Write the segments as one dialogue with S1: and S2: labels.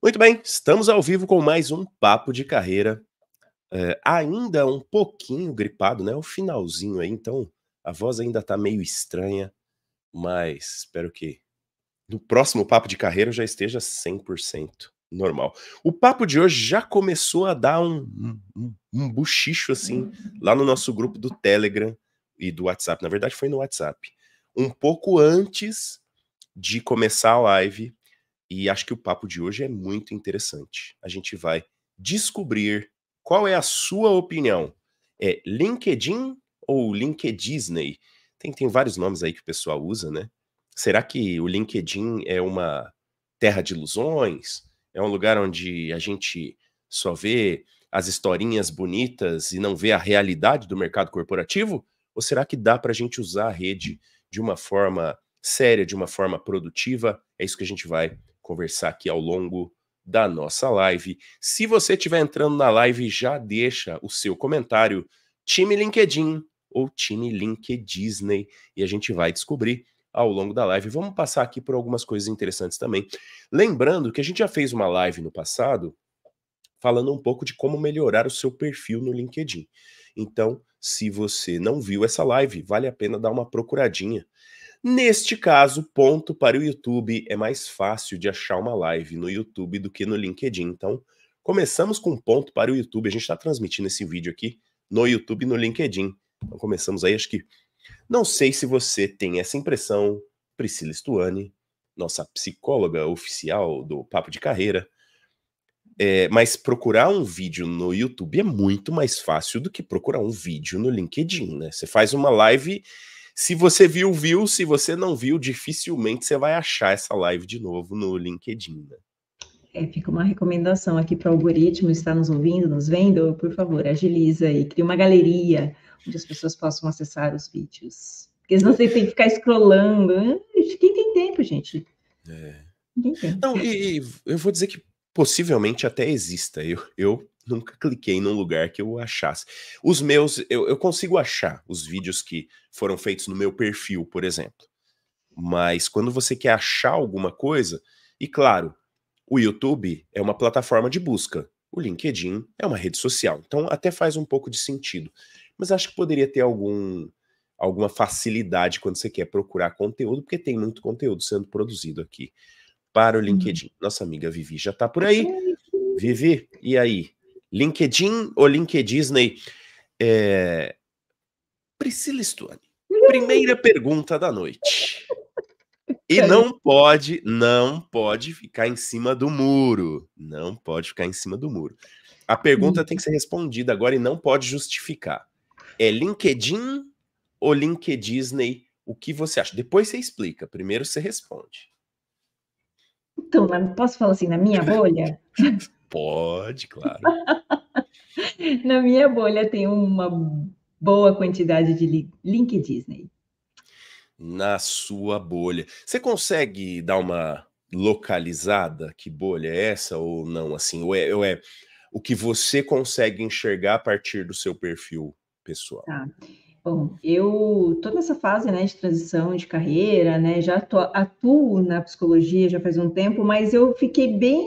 S1: Muito bem, estamos ao vivo com mais um Papo de Carreira. É, ainda um pouquinho gripado, né? O finalzinho aí, então a voz ainda tá meio estranha, mas espero que no próximo Papo de Carreira eu já esteja 100% normal. O papo de hoje já começou a dar um, um, um buchicho assim lá no nosso grupo do Telegram e do WhatsApp. Na verdade, foi no WhatsApp. Um pouco antes de começar a live, e acho que o papo de hoje é muito interessante. A gente vai descobrir qual é a sua opinião. É LinkedIn ou LinkedIn? Tem, tem vários nomes aí que o pessoal usa, né? Será que o LinkedIn é uma terra de ilusões? É um lugar onde a gente só vê as historinhas bonitas e não vê a realidade do mercado corporativo? Ou será que dá para a gente usar a rede de uma forma séria, de uma forma produtiva? É isso que a gente vai conversar aqui ao longo da nossa live. Se você estiver entrando na live, já deixa o seu comentário, time LinkedIn ou time LinkedIn, e a gente vai descobrir ao longo da live. Vamos passar aqui por algumas coisas interessantes também. Lembrando que a gente já fez uma live no passado falando um pouco de como melhorar o seu perfil no LinkedIn. Então, se você não viu essa live, vale a pena dar uma procuradinha. Neste caso, ponto para o YouTube é mais fácil de achar uma live no YouTube do que no LinkedIn. Então, começamos com ponto para o YouTube. A gente está transmitindo esse vídeo aqui no YouTube e no LinkedIn. Então, começamos aí, acho que. Não sei se você tem essa impressão, Priscila Stuani, nossa psicóloga oficial do Papo de Carreira. É, mas procurar um vídeo no YouTube é muito mais fácil do que procurar um vídeo no LinkedIn, né? Você faz uma live se você viu, viu. Se você não viu, dificilmente você vai achar essa live de novo no LinkedIn. Né?
S2: É, fica uma recomendação aqui para o algoritmo estar nos ouvindo, nos vendo, por favor, agiliza aí, cria uma galeria onde as pessoas possam acessar os vídeos. Porque senão você tem que ficar scrollando. Quem tem tempo, gente? É.
S1: Tem tempo. Não, e, e eu vou dizer que possivelmente até exista. Eu, eu nunca cliquei num lugar que eu achasse. Os meus, eu, eu consigo achar os vídeos que foram feitos no meu perfil, por exemplo. Mas quando você quer achar alguma coisa, e claro, o YouTube é uma plataforma de busca, o LinkedIn é uma rede social, então até faz um pouco de sentido. Mas acho que poderia ter algum alguma facilidade quando você quer procurar conteúdo, porque tem muito conteúdo sendo produzido aqui para o uhum. LinkedIn. Nossa amiga Vivi já está por aí. Vivi, e aí? LinkedIn ou LinkedIn? É... Priscila Stuani, primeira pergunta da noite. E não pode, não pode ficar em cima do muro. Não pode ficar em cima do muro. A pergunta tem que ser respondida agora e não pode justificar. É LinkedIn ou LinkedIn? O que você acha? Depois você explica. Primeiro você responde.
S2: Então, posso falar assim, na minha bolha?
S1: Pode, claro.
S2: na minha bolha tem uma boa quantidade de link Disney.
S1: Na sua bolha. Você consegue dar uma localizada? Que bolha é essa ou não? Assim, ou é, ou é o que você consegue enxergar a partir do seu perfil pessoal?
S2: Tá. Bom, eu estou nessa fase, né, de transição de carreira, né, já tô, atuo na psicologia já faz um tempo, mas eu fiquei bem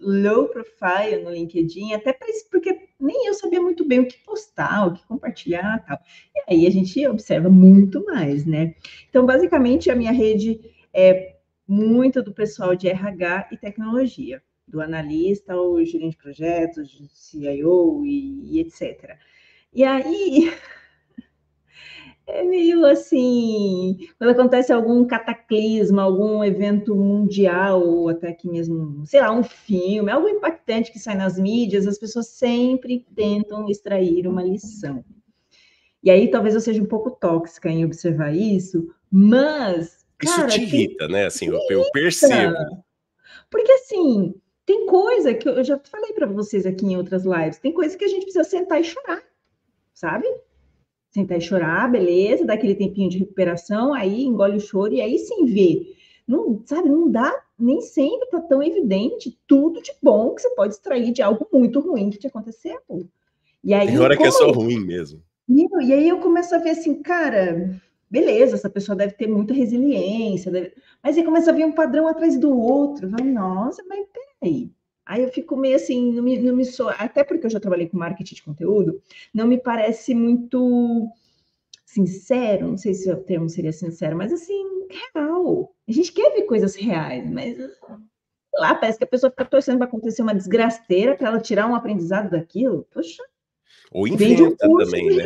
S2: low profile no LinkedIn, até porque nem eu sabia muito bem o que postar, o que compartilhar, tal. E aí a gente observa muito mais, né? Então, basicamente, a minha rede é muito do pessoal de RH e tecnologia, do analista ao gerente de projetos, CIO e, e etc. E aí é meio assim, quando acontece algum cataclisma, algum evento mundial, ou até que mesmo, sei lá, um filme, algo impactante que sai nas mídias, as pessoas sempre tentam extrair uma lição. E aí talvez eu seja um pouco tóxica em observar isso, mas.
S1: Cara, isso te irrita, tem... né? Assim, eu, eu percebo.
S2: Porque assim, tem coisa que eu já falei para vocês aqui em outras lives, tem coisa que a gente precisa sentar e chorar, sabe? Sentar e chorar, beleza, dá aquele tempinho de recuperação, aí engole o choro e aí sim vê. Não, sabe, não dá, nem sempre tá tão evidente tudo de bom que você pode extrair de algo muito ruim que te aconteceu.
S1: E aí, Tem hora que é só ruim mesmo.
S2: E aí eu começo a ver assim, cara, beleza, essa pessoa deve ter muita resiliência, deve... mas aí começa a ver um padrão atrás do outro. Vai, nossa, mas aí? Aí eu fico meio assim, não me, não me sou, até porque eu já trabalhei com marketing de conteúdo, não me parece muito sincero, não sei se o termo seria sincero, mas assim, real. A gente quer ver coisas reais, mas lá parece que a pessoa fica torcendo para acontecer uma desgrasteira para ela tirar um aprendizado daquilo. Poxa.
S1: Ou inventa um também, né?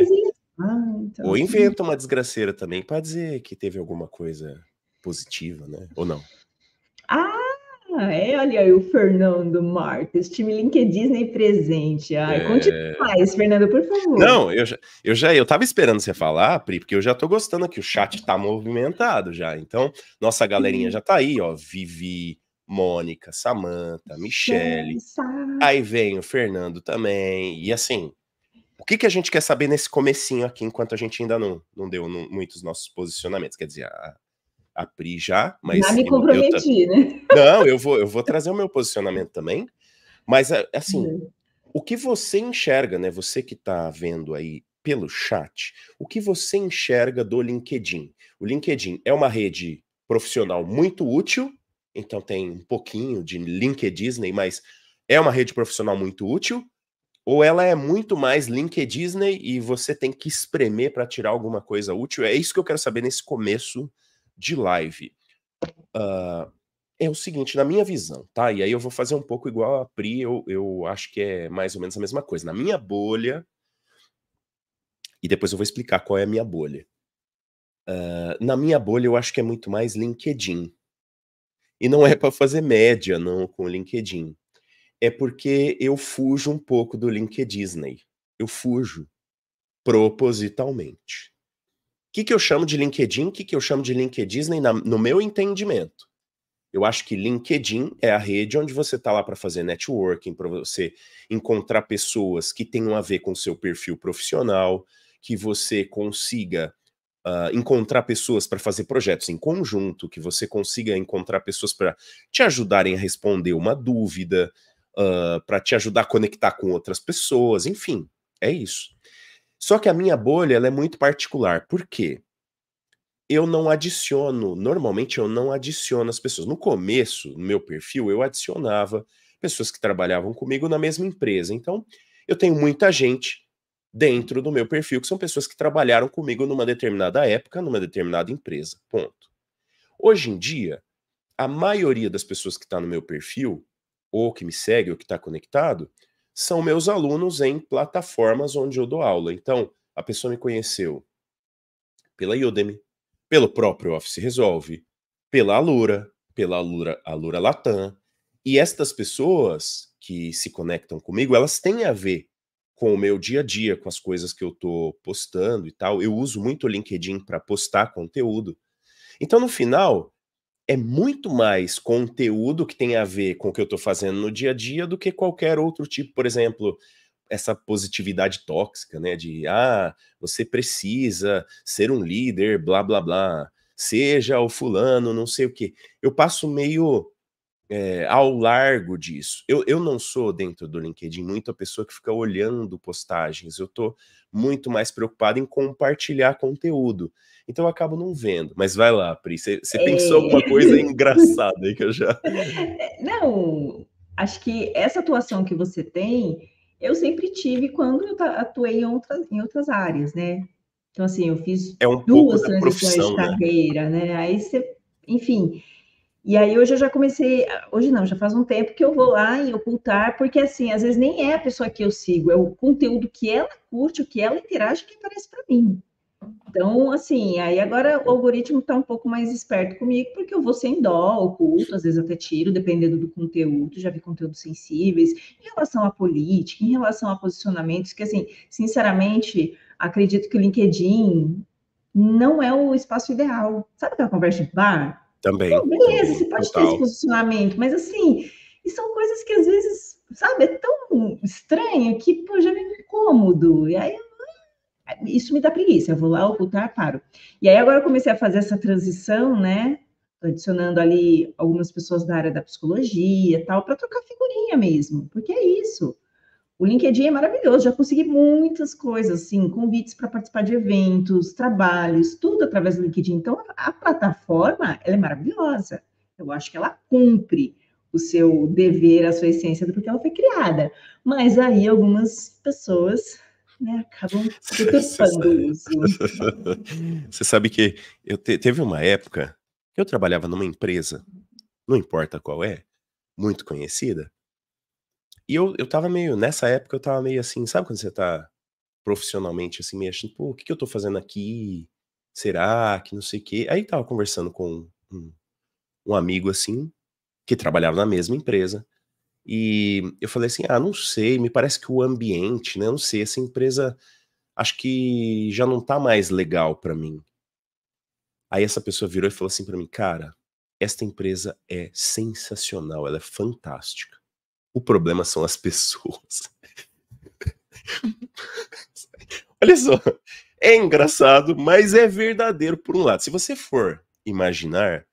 S1: Ah, então, Ou inventa uma desgraceira também para dizer que teve alguma coisa positiva, né? Ou não?
S2: Ah, é, olha aí o Fernando Marques, time LinkedIn presente. Ai, é... Conte mais, Fernando, por favor.
S1: Não, eu já, eu já eu tava esperando você falar, Pri, porque eu já tô gostando aqui, o chat tá movimentado já. Então, nossa galerinha já tá aí, ó, Vivi, Mônica, Samanta, Michele. Aí vem o Fernando também. E assim, o que, que a gente quer saber nesse comecinho aqui, enquanto a gente ainda não, não deu muitos nossos posicionamentos? Quer dizer, a, a Pri já, mas.
S2: Já me comprometi,
S1: eu,
S2: né?
S1: Não, eu vou, eu vou trazer o meu posicionamento também. Mas, é, assim, uhum. o que você enxerga, né? Você que está vendo aí pelo chat, o que você enxerga do LinkedIn? O LinkedIn é uma rede profissional muito útil, então tem um pouquinho de LinkedIn, mas é uma rede profissional muito útil, ou ela é muito mais LinkedIn e você tem que espremer para tirar alguma coisa útil? É isso que eu quero saber nesse começo de live. Uh, é o seguinte, na minha visão, tá? E aí eu vou fazer um pouco igual a Pri, eu, eu acho que é mais ou menos a mesma coisa. Na minha bolha, e depois eu vou explicar qual é a minha bolha. Uh, na minha bolha, eu acho que é muito mais LinkedIn. E não é para fazer média, não, com o LinkedIn. É porque eu fujo um pouco do LinkedIn. Eu fujo propositalmente que, que eu chamo de LinkedIn? O que, que eu chamo de LinkedIn no meu entendimento? Eu acho que LinkedIn é a rede onde você está lá para fazer networking, para você encontrar pessoas que tenham a ver com seu perfil profissional, que você consiga uh, encontrar pessoas para fazer projetos em conjunto, que você consiga encontrar pessoas para te ajudarem a responder uma dúvida, uh, para te ajudar a conectar com outras pessoas, enfim, é isso. Só que a minha bolha ela é muito particular. Por quê? Eu não adiciono, normalmente eu não adiciono as pessoas. No começo, no meu perfil, eu adicionava pessoas que trabalhavam comigo na mesma empresa. Então, eu tenho muita gente dentro do meu perfil que são pessoas que trabalharam comigo numa determinada época, numa determinada empresa. Ponto. Hoje em dia, a maioria das pessoas que está no meu perfil, ou que me segue, ou que está conectado, são meus alunos em plataformas onde eu dou aula. Então, a pessoa me conheceu pela Udemy, pelo próprio Office Resolve, pela Alura, pela Alura, Alura Latam. E estas pessoas que se conectam comigo, elas têm a ver com o meu dia a dia, com as coisas que eu estou postando e tal. Eu uso muito o LinkedIn para postar conteúdo. Então, no final, é muito mais conteúdo que tem a ver com o que eu estou fazendo no dia a dia do que qualquer outro tipo, por exemplo, essa positividade tóxica, né? De ah, você precisa ser um líder, blá blá blá, seja o fulano, não sei o que. Eu passo meio é, ao largo disso. Eu, eu não sou, dentro do LinkedIn, muito a pessoa que fica olhando postagens. Eu estou muito mais preocupado em compartilhar conteúdo. Então eu acabo não vendo. Mas vai lá, Pri, você é... pensou alguma coisa engraçada aí que eu já.
S2: Não, acho que essa atuação que você tem, eu sempre tive quando eu atuei em outras, em outras áreas, né? Então, assim, eu fiz
S1: é um
S2: duas transições de né? carreira, né? né? Aí você, enfim. E aí hoje eu já comecei, hoje não, já faz um tempo que eu vou lá em ocultar, porque assim, às vezes nem é a pessoa que eu sigo, é o conteúdo que ela curte, o que ela interage que aparece para mim. Então, assim, aí agora o algoritmo está um pouco mais esperto comigo, porque eu vou sem dó, oculto, às vezes até tiro, dependendo do conteúdo, já vi conteúdos sensíveis, em relação à política, em relação a posicionamentos, que, assim, sinceramente, acredito que o LinkedIn não é o espaço ideal. Sabe aquela conversa de bar?
S1: Também.
S2: Então, beleza, você pode total. ter esse posicionamento, mas, assim, e são coisas que às vezes, sabe, é tão estranho que, pô, já vem incômodo, e aí isso me dá preguiça, eu vou lá ocultar, paro. E aí agora eu comecei a fazer essa transição, né? Adicionando ali algumas pessoas da área da psicologia tal, para trocar figurinha mesmo, porque é isso. O LinkedIn é maravilhoso, já consegui muitas coisas, assim, convites para participar de eventos, trabalhos, tudo através do LinkedIn. Então, a plataforma, ela é maravilhosa. Eu acho que ela cumpre o seu dever, a sua essência do porque ela foi criada. Mas aí algumas pessoas né, acabam deturpando o uso.
S1: Você sabe que eu te, teve uma época que eu trabalhava numa empresa, não importa qual é, muito conhecida, e eu, eu tava meio, nessa época eu tava meio assim, sabe quando você tá profissionalmente assim, meio achando, pô, o que, que eu tô fazendo aqui? Será que não sei o quê? Aí tava conversando com um, um amigo assim, que trabalhava na mesma empresa, e eu falei assim: ah, não sei, me parece que o ambiente, né? Não sei, essa empresa acho que já não tá mais legal para mim. Aí essa pessoa virou e falou assim para mim: cara, esta empresa é sensacional, ela é fantástica. O problema são as pessoas. Olha só, é engraçado, mas é verdadeiro por um lado. Se você for imaginar,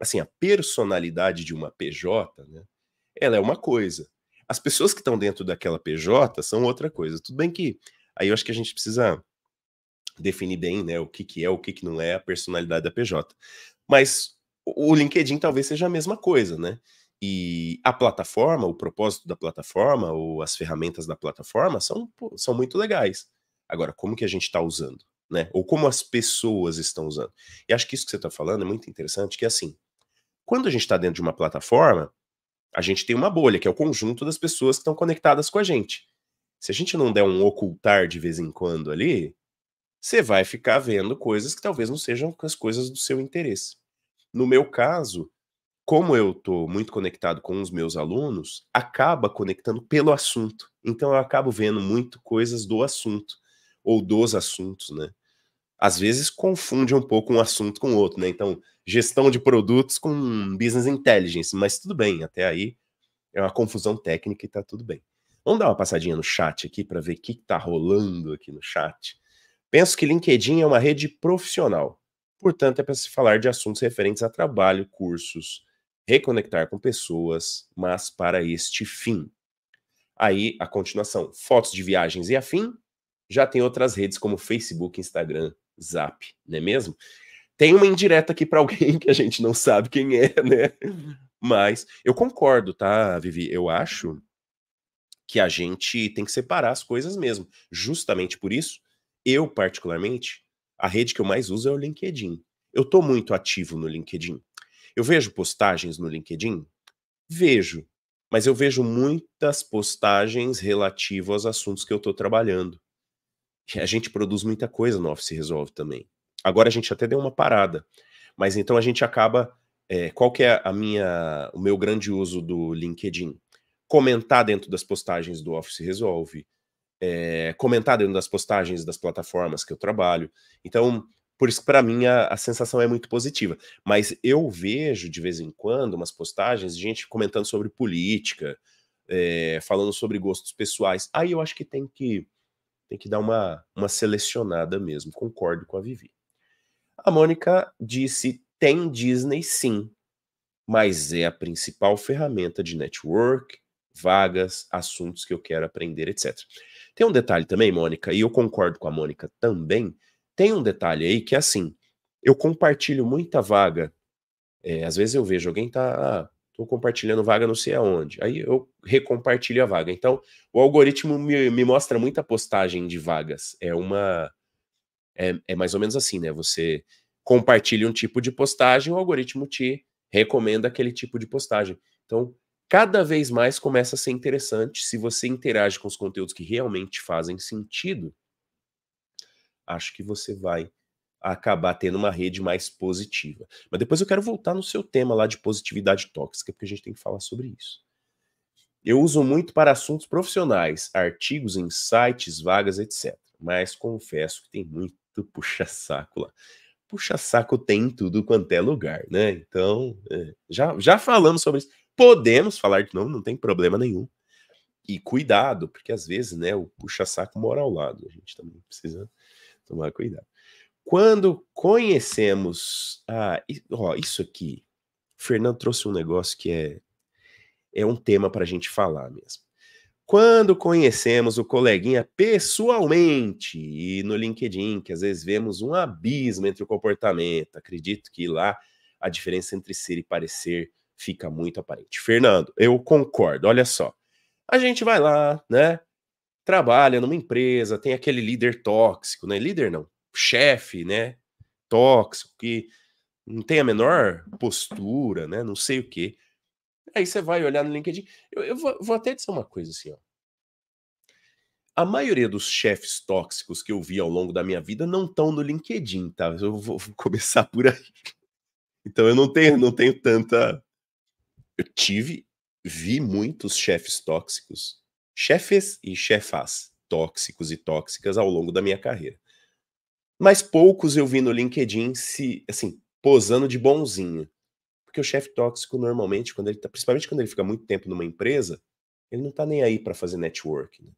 S1: assim, a personalidade de uma PJ, né? ela é uma coisa. As pessoas que estão dentro daquela PJ são outra coisa. Tudo bem que aí eu acho que a gente precisa definir bem, né, o que, que é, o que, que não é a personalidade da PJ. Mas o LinkedIn talvez seja a mesma coisa, né? E a plataforma, o propósito da plataforma, ou as ferramentas da plataforma são, são muito legais. Agora, como que a gente está usando? Né? Ou como as pessoas estão usando. E acho que isso que você está falando é muito interessante, que é assim, quando a gente está dentro de uma plataforma, a gente tem uma bolha, que é o conjunto das pessoas que estão conectadas com a gente. Se a gente não der um ocultar de vez em quando ali, você vai ficar vendo coisas que talvez não sejam as coisas do seu interesse. No meu caso, como eu estou muito conectado com os meus alunos, acaba conectando pelo assunto. Então eu acabo vendo muito coisas do assunto, ou dos assuntos, né? Às vezes confunde um pouco um assunto com outro, né? Então, gestão de produtos com business intelligence, mas tudo bem, até aí é uma confusão técnica e tá tudo bem. Vamos dar uma passadinha no chat aqui para ver o que está rolando aqui no chat. Penso que LinkedIn é uma rede profissional, portanto, é para se falar de assuntos referentes a trabalho, cursos, reconectar com pessoas, mas para este fim. Aí, a continuação: fotos de viagens e afim. Já tem outras redes como Facebook, Instagram, Zap, não é mesmo? Tem uma indireta aqui para alguém que a gente não sabe quem é, né? Mas eu concordo, tá, Vivi? Eu acho que a gente tem que separar as coisas mesmo. Justamente por isso, eu, particularmente, a rede que eu mais uso é o LinkedIn. Eu tô muito ativo no LinkedIn. Eu vejo postagens no LinkedIn? Vejo. Mas eu vejo muitas postagens relativas aos assuntos que eu estou trabalhando. A gente produz muita coisa no Office Resolve também. Agora a gente até deu uma parada. Mas então a gente acaba. É, qual que é a minha, o meu grande uso do LinkedIn? Comentar dentro das postagens do Office Resolve, é, comentar dentro das postagens das plataformas que eu trabalho. Então, por isso, para mim, a, a, sensação é muito positiva. Mas eu vejo, de vez em quando, umas postagens de gente comentando sobre política, é, falando sobre gostos pessoais. Aí eu acho que tem que, tem que dar uma, uma selecionada mesmo. Concordo com a Vivi. A Mônica disse: tem Disney sim, mas é a principal ferramenta de network, vagas, assuntos que eu quero aprender, etc. Tem um detalhe também, Mônica, e eu concordo com a Mônica também. Tem um detalhe aí que é assim: eu compartilho muita vaga. É, às vezes eu vejo alguém tá. Ah, tô compartilhando vaga não sei aonde. Aí eu recompartilho a vaga. Então, o algoritmo me, me mostra muita postagem de vagas. É uma é, é mais ou menos assim, né? Você compartilha um tipo de postagem, o algoritmo te recomenda aquele tipo de postagem. Então, cada vez mais começa a ser interessante se você interage com os conteúdos que realmente fazem sentido. Acho que você vai acabar tendo uma rede mais positiva. Mas depois eu quero voltar no seu tema lá de positividade tóxica, porque a gente tem que falar sobre isso. Eu uso muito para assuntos profissionais, artigos em sites, vagas, etc. Mas confesso que tem muito puxa-saco lá. Puxa-saco tem em tudo quanto é lugar, né? Então, é, já, já falamos sobre isso. Podemos falar de novo, não tem problema nenhum. E cuidado, porque às vezes, né, o puxa-saco mora ao lado. A gente também precisa tomar cuidado. Quando conhecemos. Ah, ó, isso aqui. O Fernando trouxe um negócio que é, é um tema para a gente falar mesmo. Quando conhecemos o coleguinha pessoalmente e no LinkedIn, que às vezes vemos um abismo entre o comportamento, acredito que lá a diferença entre ser e parecer fica muito aparente. Fernando, eu concordo. Olha só. A gente vai lá, né? Trabalha numa empresa, tem aquele líder tóxico, né? Líder não, chefe, né? Tóxico, que não tem a menor postura, né? Não sei o quê. Aí você vai olhar no LinkedIn. Eu, eu vou, vou, até dizer uma coisa assim, ó. A maioria dos chefes tóxicos que eu vi ao longo da minha vida não estão no LinkedIn, tá? Eu vou, vou, começar por aí. Então eu não tenho, não tenho tanta. Eu tive, vi muitos chefes tóxicos, chefes e chefas tóxicos e tóxicas ao longo da minha carreira. Mas poucos eu vi no LinkedIn se, assim, posando de bonzinho. Porque o chefe tóxico, normalmente, quando ele tá, principalmente quando ele fica muito tempo numa empresa, ele não tá nem aí para fazer network. Né?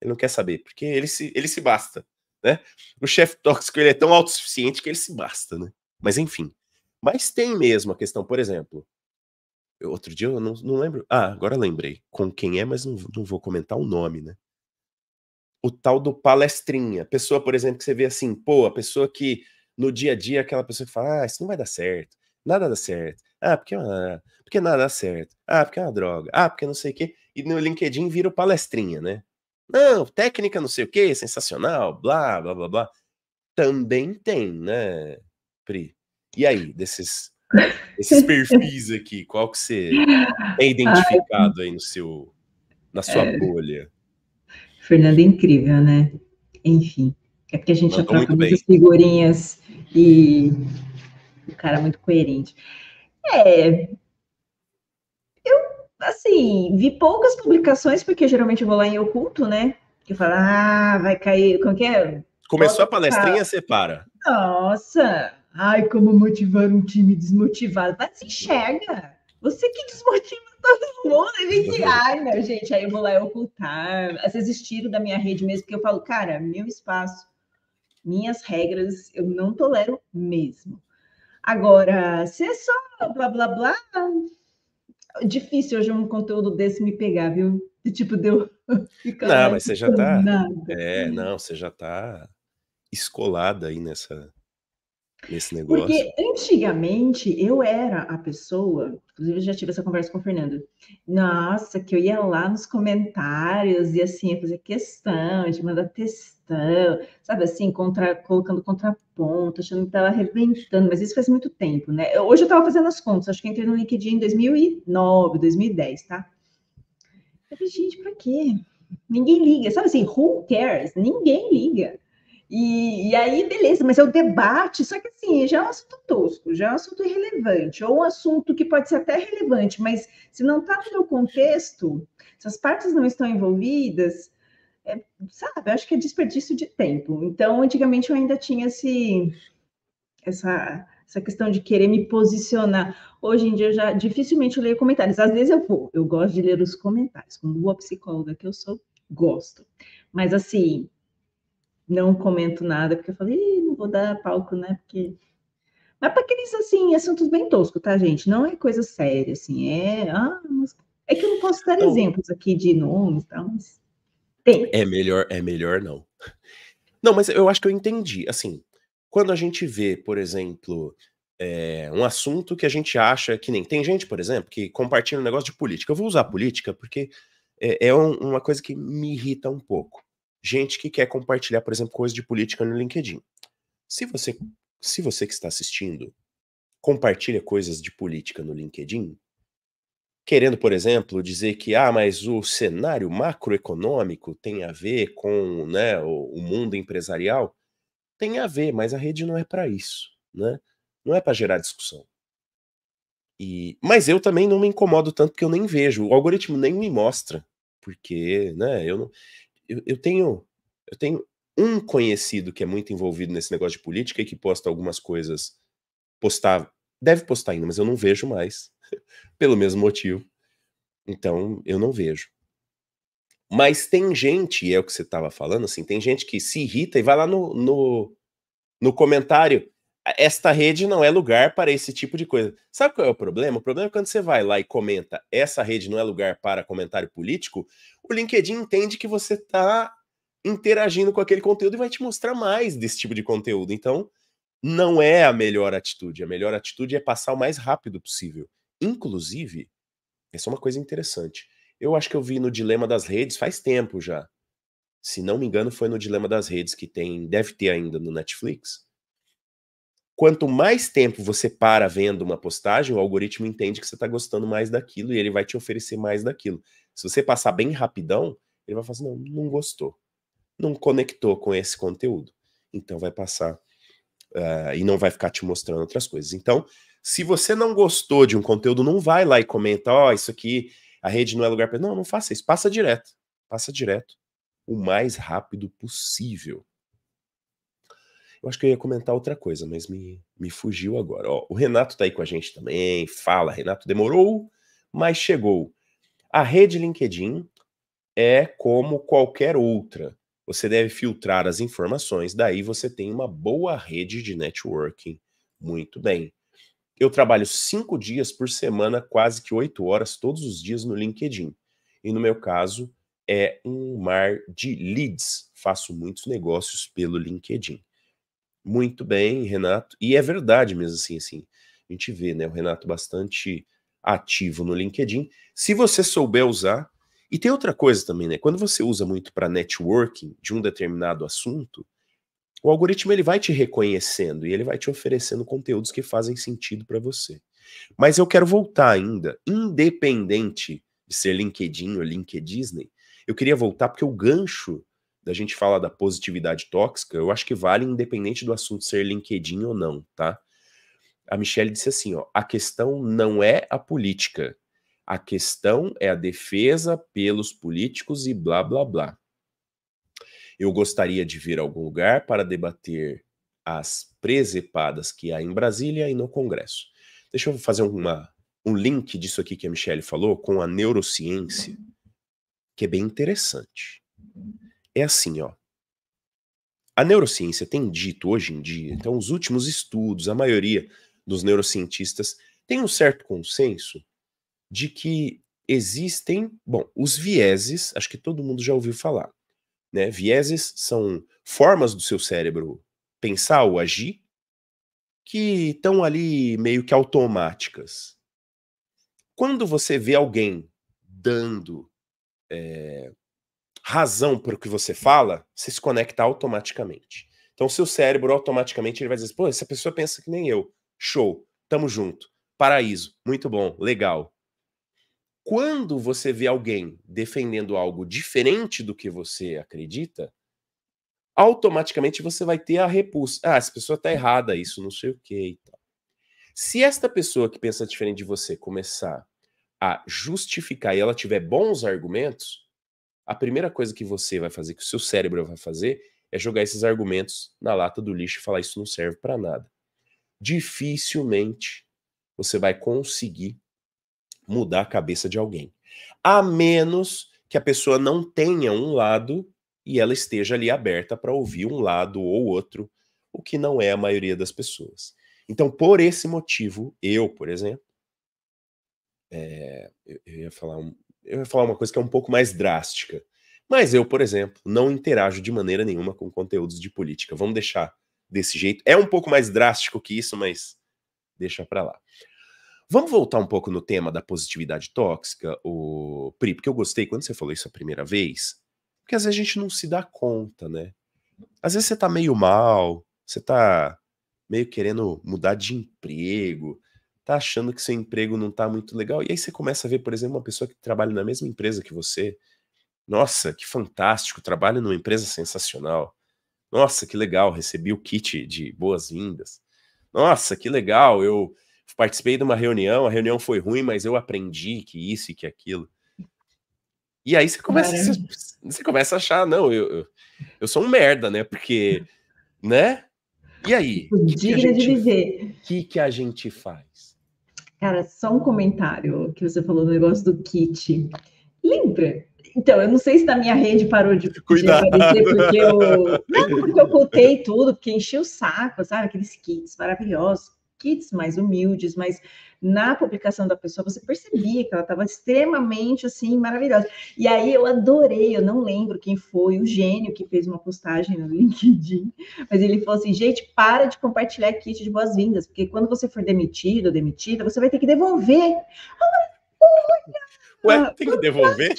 S1: Ele não quer saber, porque ele se, ele se basta. Né? O chefe tóxico ele é tão autossuficiente que ele se basta. Né? Mas enfim. Mas tem mesmo a questão, por exemplo. Outro dia eu não, não lembro. Ah, agora lembrei. Com quem é, mas não, não vou comentar o nome, né? O tal do palestrinha. Pessoa, por exemplo, que você vê assim, pô, a pessoa que no dia a dia, aquela pessoa que fala, ah, isso não vai dar certo, nada dá certo. Ah, porque, ah, porque nada dá certo. Ah, porque é uma droga. Ah, porque não sei o quê. E no LinkedIn vira o palestrinha, né? Não, técnica não sei o quê, sensacional, blá, blá, blá, blá. Também tem, né, Pri? E aí, desses, esses perfis aqui, qual que você é identificado aí no seu, na sua é... bolha?
S2: Fernando é incrível, né? Enfim, é porque a gente já troca muitas figurinhas e o cara é muito coerente. É, eu, assim, vi poucas publicações, porque geralmente eu vou lá em oculto, né? Que fala, ah, vai cair, como que é?
S1: Começou a palestrinha, você para.
S2: Nossa, ai, como motivar um time desmotivado. Mas se enxerga. Você que desmotiva todo mundo. A gente, ai, não, gente, aí eu vou lá ocultar. Às vezes tiro da minha rede mesmo, porque eu falo, cara, meu espaço, minhas regras, eu não tolero mesmo. Agora, se é só blá blá blá, difícil hoje um conteúdo desse me pegar, viu? De tipo, deu.
S1: Não, mas você já tá. Nada. É, não, você já tá escolada aí nessa, nesse negócio.
S2: Porque antigamente eu era a pessoa, inclusive eu já tive essa conversa com o Fernando. Nossa, que eu ia lá nos comentários e assim, ia fazer questão de mandar textão, sabe assim, contra, colocando contraponto, achando que estava arrebentando, mas isso faz muito tempo, né? Hoje eu estava fazendo as contas, acho que entrei no LinkedIn em 2009, 2010, tá? Eu falei, gente, pra quê? Ninguém liga, sabe assim, who cares? Ninguém liga. E, e, aí, beleza, mas é o debate, só que assim, já é um assunto tosco, já é um assunto irrelevante, ou um assunto que pode ser até relevante, mas se não está no meu contexto, se as partes não estão envolvidas, é, sabe, eu acho que é desperdício de tempo. Então, antigamente eu ainda tinha esse, essa, essa questão de querer me posicionar. Hoje em dia eu já dificilmente leio comentários. Às vezes eu vou, eu gosto de ler os comentários. Como boa psicóloga que eu sou, gosto. Mas assim, não comento nada, porque eu falei, não vou dar palco, né? Porque. Mas para aqueles, assim, assuntos bem toscos, tá, gente? Não é coisa séria, assim, é. Ah, mas... É que eu não posso dar então, exemplos aqui de nomes e tal, mas.
S1: Tem. É melhor, é melhor não. Não, mas eu acho que eu entendi. Assim, quando a gente vê, por exemplo, é, um assunto que a gente acha que nem. Tem gente, por exemplo, que compartilha um negócio de política. Eu vou usar política porque é, é um, uma coisa que me irrita um pouco gente que quer compartilhar, por exemplo, coisas de política no LinkedIn. Se você, se você que está assistindo compartilha coisas de política no LinkedIn, querendo, por exemplo, dizer que ah, mas o cenário macroeconômico tem a ver com né, o, mundo empresarial, tem a ver, mas a rede não é para isso, né? Não é para gerar discussão. E, mas eu também não me incomodo tanto porque eu nem vejo, o algoritmo nem me mostra, porque, né, eu não, eu, eu tenho eu tenho um conhecido que é muito envolvido nesse negócio de política e que posta algumas coisas. Postar, deve postar ainda, mas eu não vejo mais, pelo mesmo motivo. Então, eu não vejo. Mas tem gente, e é o que você estava falando, assim, tem gente que se irrita e vai lá no, no, no comentário. Esta rede não é lugar para esse tipo de coisa. Sabe qual é o problema? O problema é quando você vai lá e comenta essa rede não é lugar para comentário político, o LinkedIn entende que você está interagindo com aquele conteúdo e vai te mostrar mais desse tipo de conteúdo. Então, não é a melhor atitude. A melhor atitude é passar o mais rápido possível Inclusive, essa é uma coisa interessante. Eu acho que eu vi no Dilema das Redes faz tempo já. Se não me engano, foi no Dilema das Redes que tem, deve ter ainda no Netflix. Quanto mais tempo você para vendo uma postagem, o algoritmo entende que você está gostando mais daquilo e ele vai te oferecer mais daquilo. Se você passar bem rapidão, ele vai falar assim: não, não gostou. Não conectou com esse conteúdo. Então vai passar uh, e não vai ficar te mostrando outras coisas. Então, se você não gostou de um conteúdo, não vai lá e comenta: ó, oh, isso aqui a rede não é lugar para. Não, não faça isso. Passa direto. Passa direto. O mais rápido possível. Eu acho que eu ia comentar outra coisa, mas me, me fugiu agora. Ó, o Renato tá aí com a gente também. Fala, Renato. Demorou, mas chegou. A rede LinkedIn é como qualquer outra. Você deve filtrar as informações, daí você tem uma boa rede de networking. Muito bem. Eu trabalho cinco dias por semana, quase que oito horas todos os dias no LinkedIn. E no meu caso, é um mar de leads. Faço muitos negócios pelo LinkedIn. Muito bem, Renato. E é verdade mesmo assim, assim. A gente vê, né, o Renato bastante ativo no LinkedIn. Se você souber usar, e tem outra coisa também, né? Quando você usa muito para networking de um determinado assunto, o algoritmo ele vai te reconhecendo e ele vai te oferecendo conteúdos que fazem sentido para você. Mas eu quero voltar ainda, independente de ser LinkedIn ou LinkedIn, eu queria voltar porque o gancho da gente falar da positividade tóxica, eu acho que vale independente do assunto ser LinkedIn ou não, tá? A Michelle disse assim, ó, a questão não é a política, a questão é a defesa pelos políticos e blá blá blá. Eu gostaria de vir a algum lugar para debater as presepadas que há em Brasília e no Congresso. Deixa eu fazer uma, um link disso aqui que a Michelle falou com a neurociência, que é bem interessante. É assim, ó. A neurociência tem dito hoje em dia, então os últimos estudos, a maioria dos neurocientistas tem um certo consenso de que existem, bom, os vieses, acho que todo mundo já ouviu falar. Né? Vieses são formas do seu cérebro pensar ou agir que estão ali meio que automáticas. Quando você vê alguém dando é, razão para o que você fala, você se conecta automaticamente. Então, seu cérebro automaticamente ele vai dizer: pô, essa pessoa pensa que nem eu. Show, tamo junto. Paraíso, muito bom, legal. Quando você vê alguém defendendo algo diferente do que você acredita, automaticamente você vai ter a repulsa. Ah, essa pessoa tá errada, isso não sei o que e tal. Se esta pessoa que pensa diferente de você começar a justificar e ela tiver bons argumentos, a primeira coisa que você vai fazer, que o seu cérebro vai fazer, é jogar esses argumentos na lata do lixo e falar isso não serve para nada. Dificilmente você vai conseguir mudar a cabeça de alguém. A menos que a pessoa não tenha um lado e ela esteja ali aberta para ouvir um lado ou outro, o que não é a maioria das pessoas. Então, por esse motivo, eu, por exemplo, é, eu, eu, ia falar um, eu ia falar uma coisa que é um pouco mais drástica. Mas eu, por exemplo, não interajo de maneira nenhuma com conteúdos de política. Vamos deixar desse jeito. É um pouco mais drástico que isso, mas deixa para lá. Vamos voltar um pouco no tema da positividade tóxica, o Pri, porque eu gostei quando você falou isso a primeira vez, porque às vezes a gente não se dá conta, né? Às vezes você tá meio mal, você tá meio querendo mudar de emprego, tá achando que seu emprego não tá muito legal, e aí você começa a ver, por exemplo, uma pessoa que trabalha na mesma empresa que você. Nossa, que fantástico, trabalho numa empresa sensacional. Nossa, que legal, recebi o kit de boas-vindas. Nossa, que legal, eu participei de uma reunião, a reunião foi ruim, mas eu aprendi que isso e que aquilo. E aí você começa, você, você, começa a achar, não, eu, eu, eu, sou um merda, né? Porque, né? E aí?
S2: Digna de viver.
S1: O que, que a gente faz?
S2: Cara, só um comentário que você falou do negócio do kit. Lembra? Então, eu não sei se na minha rede parou de,
S1: Cuidado. de aparecer,
S2: porque eu. Não, porque eu ocultei tudo, porque enchi o saco, sabe? Aqueles kits maravilhosos kits mais humildes, mas na publicação da pessoa você percebia que ela estava extremamente assim maravilhosa. E aí eu adorei, eu não lembro quem foi o gênio que fez uma postagem no LinkedIn, mas ele falou assim: gente, para de compartilhar kit de boas-vindas, porque quando você for demitido ou demitida, você vai ter que devolver.
S1: Ué, ah, tem que devolver?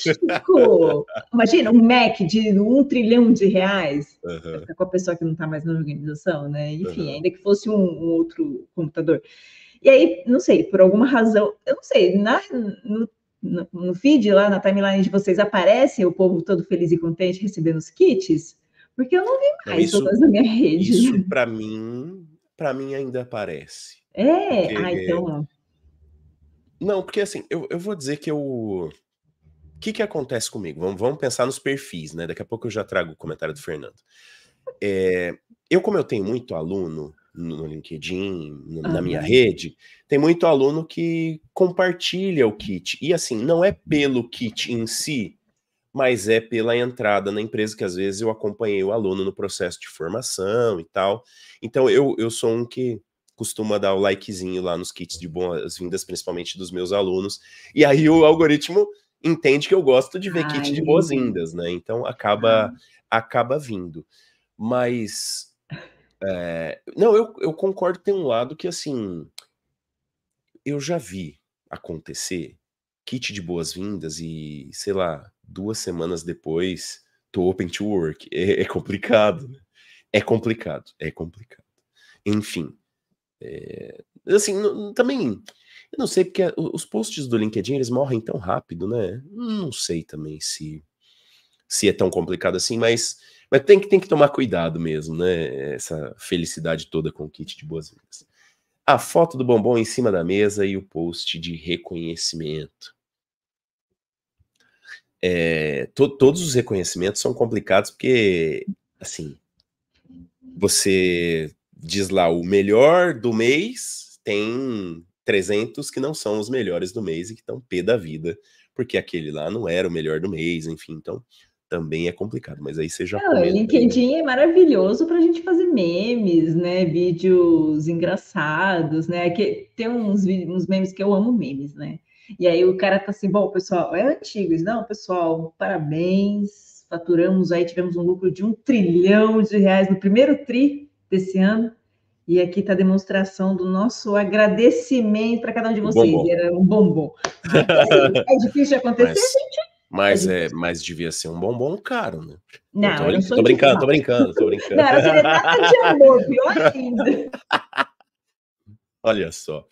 S2: Imagina um Mac de um trilhão de reais uhum. com a pessoa que não está mais na organização, né? Enfim, uhum. ainda que fosse um, um, outro computador. E aí, não sei, por alguma razão, eu não sei, na, no, no, no feed lá na timeline de vocês aparece o povo todo feliz e contente recebendo os kits? Porque eu não vi mais isso, todas na minha rede.
S1: Isso para mim, para mim ainda aparece.
S2: É, porque... ah, então.
S1: Não, porque assim, eu, eu vou dizer que eu. O que, que acontece comigo? Vamos, vamos pensar nos perfis, né? Daqui a pouco eu já trago o comentário do Fernando. É, eu, como eu tenho muito aluno no LinkedIn, no, na minha rede, tem muito aluno que compartilha o kit. E assim, não é pelo kit em si, mas é pela entrada na empresa, que às vezes eu acompanhei o aluno no processo de formação e tal. Então eu, eu sou um que costuma dar o likezinho lá nos kits de boas-vindas, principalmente dos meus alunos. E aí o algoritmo entende que eu gosto de ver Ai, kit de boas-vindas, né? Então acaba ah. acaba vindo. Mas é, não, eu, eu concordo tem um lado que assim eu já vi acontecer kit de boas-vindas e sei lá duas semanas depois tô open to work. É, é complicado, né? É complicado, é complicado. Enfim, é, assim, também, eu não sei, porque os posts do LinkedIn, eles morrem tão rápido, né? Não sei também se, se é tão complicado assim, mas, mas tem, que, tem que tomar cuidado mesmo, né? Essa felicidade toda com o kit de boas-vindas. A foto do bombom em cima da mesa e o post de reconhecimento. É, to, todos os reconhecimentos são complicados porque, assim, você diz lá o melhor do mês, tem 300 que não são os melhores do mês e que estão pé da vida, porque aquele lá não era o melhor do mês, enfim, então também é complicado, mas aí você já
S2: não, O LinkedIn é maravilhoso para a gente fazer memes, né, vídeos engraçados, né, que tem uns, uns memes que eu amo memes, né, e aí o cara tá assim, bom, pessoal, é antigo, não, pessoal, parabéns, faturamos aí, tivemos um lucro de um trilhão de reais no primeiro tri, desse ano. E aqui está a demonstração do nosso agradecimento para cada um de vocês. Bombom. Era um bombom. É, é, difícil de acontecer,
S1: mas,
S2: gente.
S1: Mas, é, é, mas devia ser um bombom caro, né?
S2: Não,
S1: tô, eu tô brincando, tô brincando, tô brincando. Não,
S2: era serenata de amor, pior ainda.
S1: Olha só.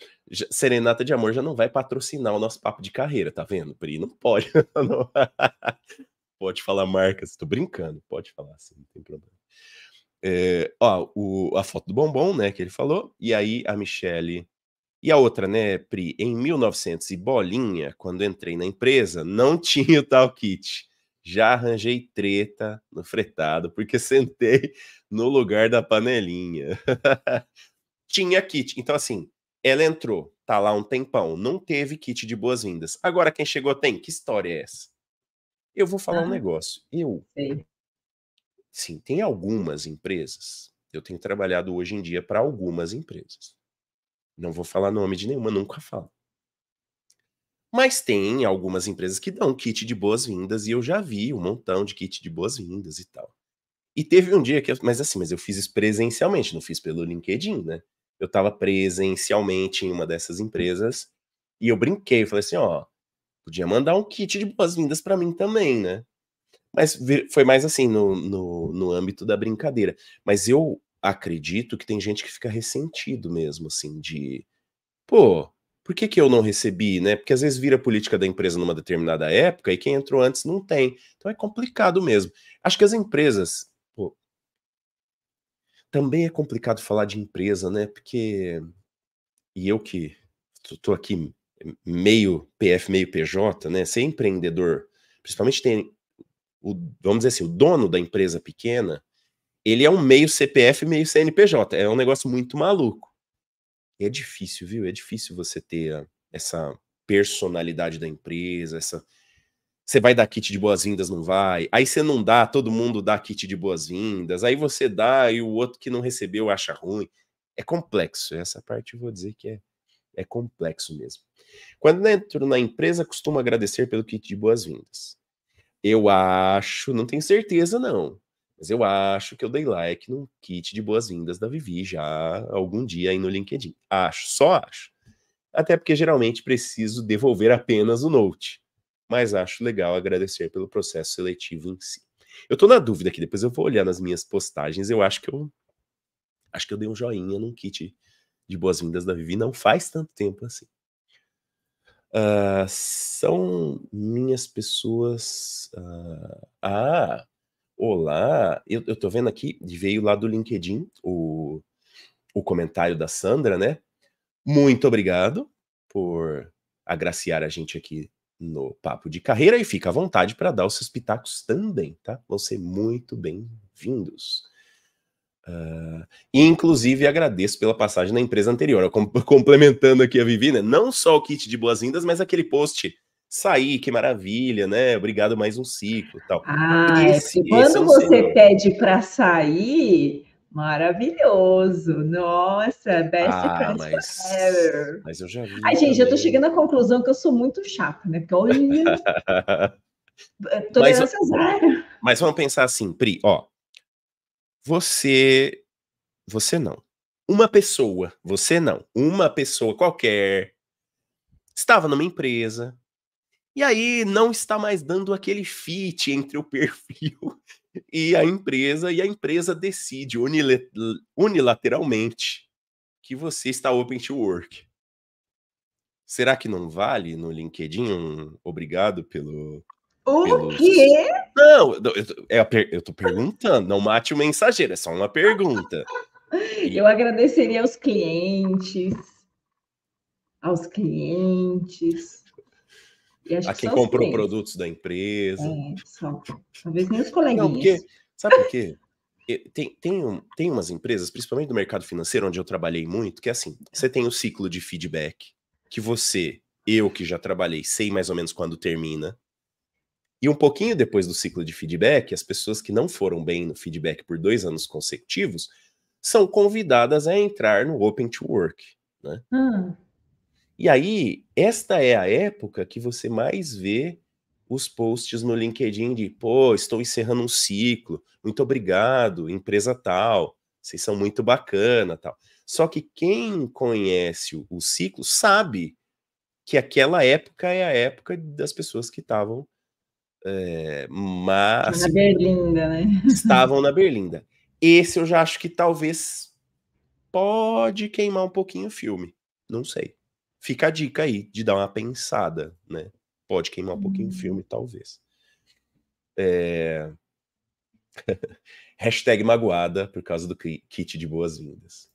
S1: Serenata de Amor já não vai patrocinar o nosso papo de carreira, tá vendo, Pri? Não pode. Não. pode falar marcas, tô brincando, pode falar sim, não tem problema. É, ó, o, a foto do bombom, né, que ele falou, e aí a Michelle. E a outra, né, Pri, em 1900 e bolinha, quando entrei na empresa, não tinha o tal kit. Já arranjei treta no fretado, porque sentei no lugar da panelinha. tinha kit. Então, assim, ela entrou, tá lá um tempão, não teve kit de boas-vindas. Agora, quem chegou tem. Que história é essa? Eu vou falar ah, um negócio. Eu, sei. Sim, tem algumas empresas. Eu tenho trabalhado hoje em dia para algumas empresas. Não vou falar nome de nenhuma, nunca falo. Mas tem algumas empresas que dão kit de boas-vindas e eu já vi um montão de kit de boas-vindas e tal. E teve um dia que eu, mas assim, mas eu fiz isso presencialmente, não fiz pelo LinkedIn, né? Eu estava presencialmente em uma dessas empresas e eu brinquei, falei assim, ó, podia mandar um kit de boas-vindas para mim também, né? Mas foi mais assim, no, no, no âmbito da brincadeira. Mas eu acredito que tem gente que fica ressentido mesmo, assim, de. Pô, por que, que eu não recebi, né? Porque às vezes vira política da empresa numa determinada época e quem entrou antes não tem. Então é complicado mesmo. Acho que as empresas. Pô, também é complicado falar de empresa, né? Porque. E eu que tô aqui meio PF, meio PJ, né? Ser empreendedor, principalmente tem o, vamos dizer assim, o dono da empresa pequena, ele é um meio CPF, meio CNPJ. É um negócio muito maluco. É difícil, viu? É difícil você ter essa personalidade da empresa, essa. Você vai dar kit de boas-vindas, não vai. Aí você não dá, todo mundo dá kit de boas-vindas. Aí você dá e o outro que não recebeu acha ruim. é complexo. Essa parte eu vou dizer que é, é complexo mesmo. Quando entro na empresa, costumo agradecer pelo kit de boas-vindas. Eu acho, não tenho certeza não, mas eu acho que eu dei like no kit de boas-vindas da Vivi já algum dia aí no LinkedIn. Acho, só acho. Até porque geralmente preciso devolver apenas o note. Mas acho legal agradecer pelo processo seletivo em si. Eu tô na dúvida aqui, depois eu vou olhar nas minhas postagens. Eu acho que eu acho que eu dei um joinha num kit de boas-vindas da Vivi não faz tanto tempo assim. Uh, são minhas pessoas. Uh, ah, olá! Eu, eu tô vendo aqui, veio lá do LinkedIn o, o comentário da Sandra, né? Muito obrigado por agraciar a gente aqui no Papo de Carreira e fica à vontade para dar os seus pitacos também, tá? Vão ser muito bem-vindos. Uh, e inclusive agradeço pela passagem na empresa anterior, com, complementando aqui a Vivi, né? Não só o kit de boas-vindas, mas aquele post sair, que maravilha, né? Obrigado mais um ciclo, tal.
S2: Ah, esse, é quando você pede para sair, maravilhoso. Nossa, best
S1: ah, mas, ever. Mas eu já vi.
S2: Ai, gente, eu tô chegando à conclusão que eu sou muito chata, né? Porque olha, tolerância mas, zero.
S1: Mas vamos pensar assim, Pri, ó, você. Você não. Uma pessoa, você não. Uma pessoa qualquer estava numa empresa e aí não está mais dando aquele fit entre o perfil e a empresa, e a empresa decide unilateralmente que você está open to work. Será que não vale no LinkedIn um obrigado pelo.
S2: O pelos... quê?
S1: Não, eu, eu, eu tô perguntando, não mate o mensageiro, é só uma pergunta.
S2: Eu agradeceria aos clientes, aos clientes.
S1: A quem comprou produtos da empresa.
S2: É, só. Talvez nem os coleguinhas. Não,
S1: porque, sabe por quê? Tem, tem, um, tem umas empresas, principalmente no mercado financeiro, onde eu trabalhei muito, que é assim: você tem o ciclo de feedback, que você, eu que já trabalhei, sei mais ou menos quando termina. E um pouquinho depois do ciclo de feedback, as pessoas que não foram bem no feedback por dois anos consecutivos são convidadas a entrar no Open to Work. Né? Hum. E aí, esta é a época que você mais vê os posts no LinkedIn de, pô, estou encerrando um ciclo, muito obrigado, empresa tal, vocês são muito bacana, tal. Só que quem conhece o, o ciclo sabe que aquela época é a época das pessoas que estavam é, mas
S2: na Berlinda, né?
S1: Estavam na Berlinda. Esse eu já acho que talvez pode queimar um pouquinho o filme. Não sei. Fica a dica aí de dar uma pensada, né? Pode queimar um pouquinho o hum. filme, talvez. É... Hashtag magoada por causa do kit de boas-vindas.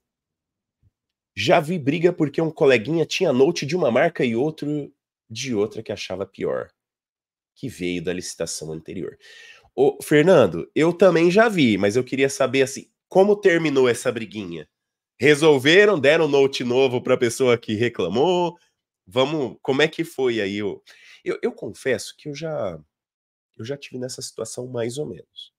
S1: Já vi briga porque um coleguinha tinha note de uma marca e outro de outra que achava pior, que veio da licitação anterior. Ô, Fernando, eu também já vi, mas eu queria saber assim, como terminou essa briguinha? Resolveram, deram note novo para a pessoa que reclamou. Vamos, como é que foi aí? Eu, eu, eu confesso que eu já eu já tive nessa situação mais ou menos.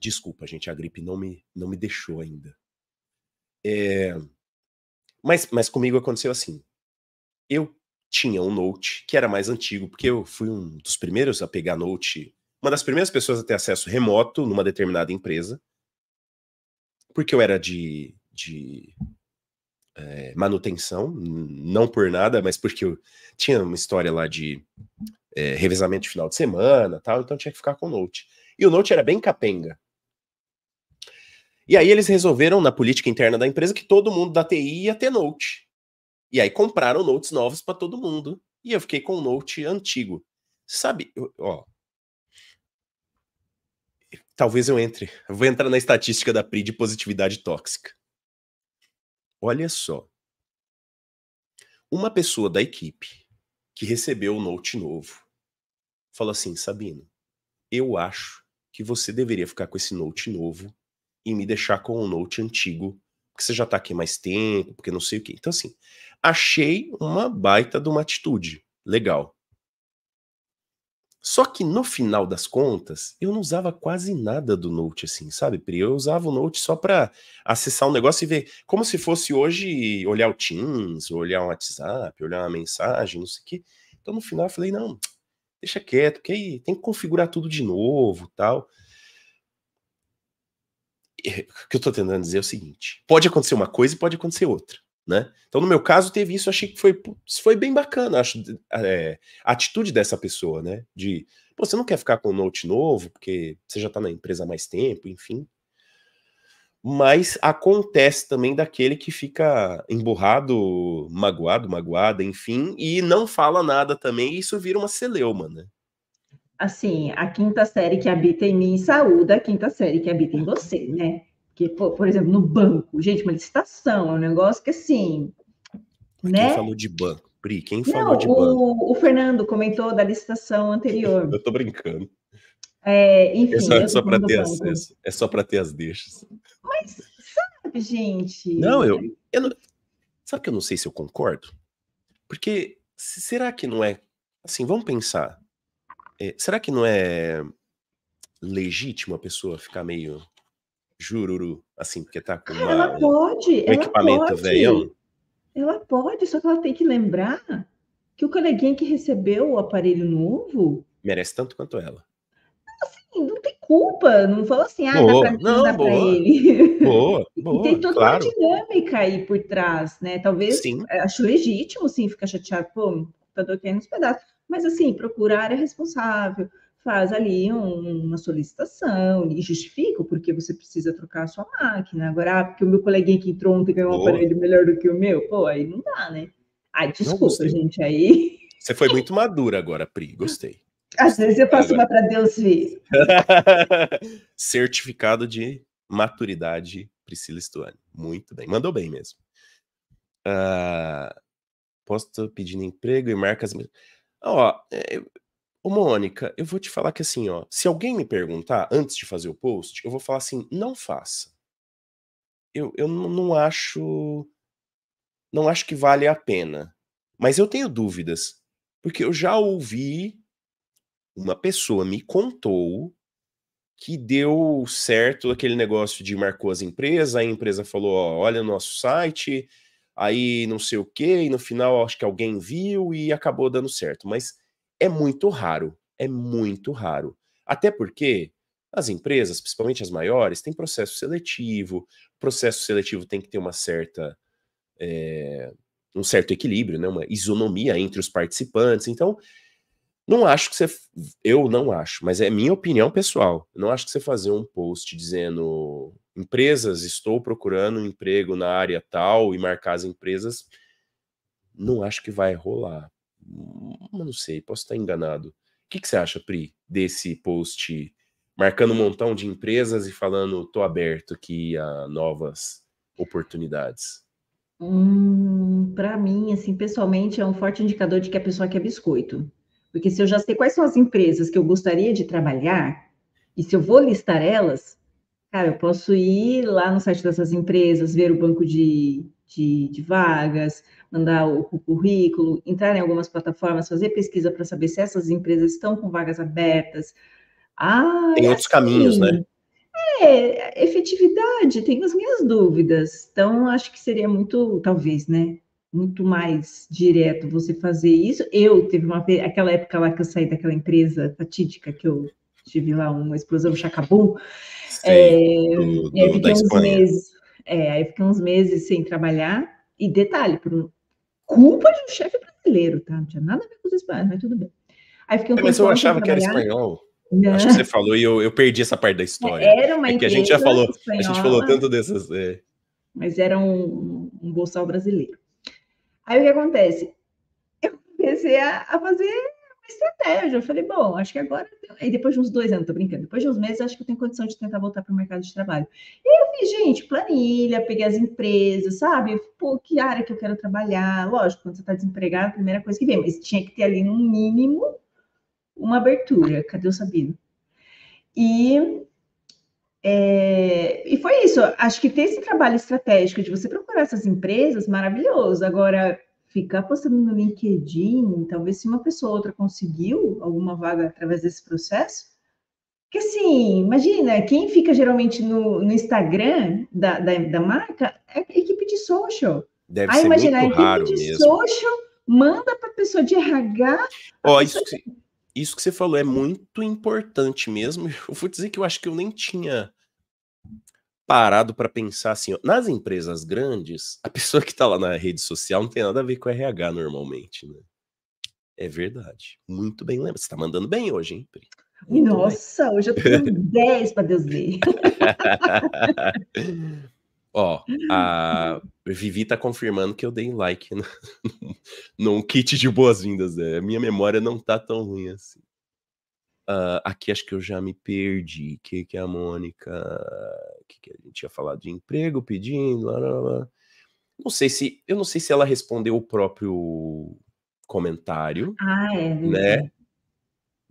S1: Desculpa, gente, a gripe não me, não me deixou ainda. É, mas, mas comigo aconteceu assim. Eu tinha um Note que era mais antigo, porque eu fui um dos primeiros a pegar Note, uma das primeiras pessoas a ter acesso remoto numa determinada empresa porque eu era de, de é, manutenção, não por nada, mas porque eu tinha uma história lá de é, revezamento de final de semana tal, então tinha que ficar com o Note. E o Note era bem capenga. E aí eles resolveram, na política interna da empresa, que todo mundo da TI ia ter Note. E aí compraram Notes novos para todo mundo. E eu fiquei com o Note antigo. Sabe, ó, talvez eu entre. Eu vou entrar na estatística da PRI de positividade tóxica. Olha só. Uma pessoa da equipe que recebeu o note novo falou assim: Sabino, eu acho que você deveria ficar com esse note novo e me deixar com o note antigo, porque você já tá aqui mais tempo, porque não sei o quê. Então, assim, achei uma baita de uma atitude legal. Só que no final das contas, eu não usava quase nada do Note, assim, sabe, Pri? Eu usava o Note só para acessar um negócio e ver, como se fosse hoje olhar o Teams, olhar um WhatsApp, olhar uma mensagem, não sei o quê. Então no final eu falei, não, deixa quieto, porque aí tem que configurar tudo de novo tal. O que eu tô tentando dizer é o seguinte: pode acontecer uma coisa e pode acontecer outra. Né? Então, no meu caso, teve isso, achei que foi, foi bem bacana, acho, é, a atitude dessa pessoa, né? De, você não quer ficar com um note novo, porque você já está na empresa há mais tempo, enfim. Mas acontece também daquele que fica emburrado, magoado, magoada, enfim, e não fala nada também, e isso vira uma celeuma, né?
S2: Assim, a quinta série que habita em mim saúda a quinta série que habita em você, né? Que, por, por exemplo, no banco, gente, uma licitação é um negócio que assim.
S1: Quem
S2: né?
S1: falou de banco? Pri, quem falou Não, de o,
S2: banco? O Fernando comentou da licitação anterior.
S1: Eu tô brincando.
S2: É, enfim, é
S1: só, é para ter acesso. É só para ter as deixas.
S2: Mas sabe, gente.
S1: Não, eu, eu não, sabe que eu não sei se eu concordo? Porque será que não é assim? Vamos pensar. É, será que não é legítimo a pessoa ficar meio jururu, assim, porque tá com uma,
S2: ela pode, um ela
S1: equipamento
S2: pode.
S1: velhão?
S2: Ela pode, só que ela tem que lembrar que o coleguinha que recebeu o aparelho novo
S1: merece tanto quanto ela.
S2: Assim, não tem culpa, não falou assim, ah, boa. dá pra, não, dá pra ele.
S1: Boa, boa.
S2: tem toda
S1: claro.
S2: uma dinâmica aí por trás, né? Talvez, sim. acho legítimo, sim, ficar chateado, pô, o computador caindo nos pedaços, mas assim, procurar a área responsável, faz ali um, uma solicitação e justifica o porquê você precisa trocar a sua máquina. Agora, ah, porque o meu coleguinha que entrou ontem ganhou um aparelho melhor do que o meu, pô, aí não dá, né? Ai, desculpa, gente, aí.
S1: Você foi muito madura agora, Pri, gostei.
S2: Às vezes eu passo agora... uma para Deus ver.
S1: Certificado de maturidade, Priscila Stuani. Muito bem, mandou bem mesmo. Uh, posto pedindo emprego e marcas. Ó, oh, Ô, Mônica, eu vou te falar que assim, ó, se alguém me perguntar antes de fazer o post, eu vou falar assim, não faça. Eu, eu não acho. Não acho que vale a pena. Mas eu tenho dúvidas. Porque eu já ouvi uma pessoa me contou que deu certo aquele negócio de marcou as empresas, a empresa falou, ó, olha o nosso site, aí não sei o quê, e no final acho que alguém viu e acabou dando certo. Mas é muito raro, é muito raro. Até porque as empresas, principalmente as maiores, têm processo seletivo, o processo seletivo tem que ter uma certa é, um certo equilíbrio, né, uma isonomia entre os participantes. Então, não acho que você. Eu não acho, mas é minha opinião pessoal. Não acho que você fazer um post dizendo empresas, estou procurando um emprego na área tal e marcar as empresas. Não acho que vai rolar. Não sei, posso estar enganado. O que, que você acha, Pri, desse post marcando um montão de empresas e falando tô aberto aqui a novas oportunidades?
S2: Hum, para mim, assim, pessoalmente, é um forte indicador de que a pessoa quer biscoito. Porque se eu já sei quais são as empresas que eu gostaria de trabalhar, e se eu vou listar elas, cara, eu posso ir lá no site dessas empresas, ver o banco de, de, de vagas, mandar o, o, currículo, entrar em algumas plataformas, fazer pesquisa para saber se essas empresas estão com vagas abertas. Ah,
S1: Tem outros assim, caminhos, né?
S2: É, efetividade, tenho as minhas dúvidas. Então, acho que seria muito, talvez, né? Muito mais direto você fazer isso. Eu teve uma aquela época lá que eu saí daquela empresa fatídica que eu tive lá uma explosão chacabum. É, do, do, aí fiquei uns meses, é, aí fiquei uns meses sem trabalhar. E detalhe, por culpa de um chefe brasileiro, tá? Não tinha nada a ver com os espanhóis, mas tudo bem.
S1: Aí fiquei um é, mas eu achava que era espanhol. Não. Acho que você falou e eu, eu perdi essa parte da história.
S2: Era uma
S1: é que a gente já falou, espanhola, a gente falou tanto dessas. É.
S2: Mas era um, um bolsal brasileiro. Aí o que acontece? Eu comecei a, a fazer estratégia. Eu falei, bom, acho que agora. Aí depois de uns dois anos, tô brincando, depois de uns meses, acho que eu tenho condição de tentar voltar para o mercado de trabalho. E eu fiz, gente, planilha, peguei as empresas, sabe? Pô, que área que eu quero trabalhar? Lógico, quando você está desempregado, a primeira coisa que vem, mas tinha que ter ali no mínimo uma abertura. Cadê o Sabino? E, é, e foi isso. Acho que ter esse trabalho estratégico de você procurar essas empresas, maravilhoso. Agora, ficar postando no LinkedIn, talvez se uma pessoa ou outra conseguiu alguma vaga através desse processo, que assim, imagina, quem fica geralmente no, no Instagram da, da, da, marca é a equipe de social.
S1: Deve Aí, ser imagina, muito a equipe de mesmo.
S2: social manda para a pessoa de RH.
S1: Ó, oh, isso, que, isso que você falou é muito importante mesmo. Eu vou dizer que eu acho que eu nem tinha parado para pensar assim, ó, nas empresas grandes, a pessoa que está lá na rede social não tem nada a ver com RH normalmente, né? É verdade. Muito bem lembra. Você está mandando bem hoje, hein, Pri?
S2: Muito Nossa, bem. hoje eu tenho 10 para Deus ver.
S1: Ó, a Vivi tá confirmando que eu dei like no, num kit de boas-vindas. Né? Minha memória não tá tão ruim assim. Uh, aqui acho que eu já me perdi. O que, que é a Mônica? O que, que a gente ia falar de emprego pedindo? Lá, lá, lá. Não sei se. Eu não sei se ela respondeu o próprio comentário.
S2: Ah, é.
S1: Né?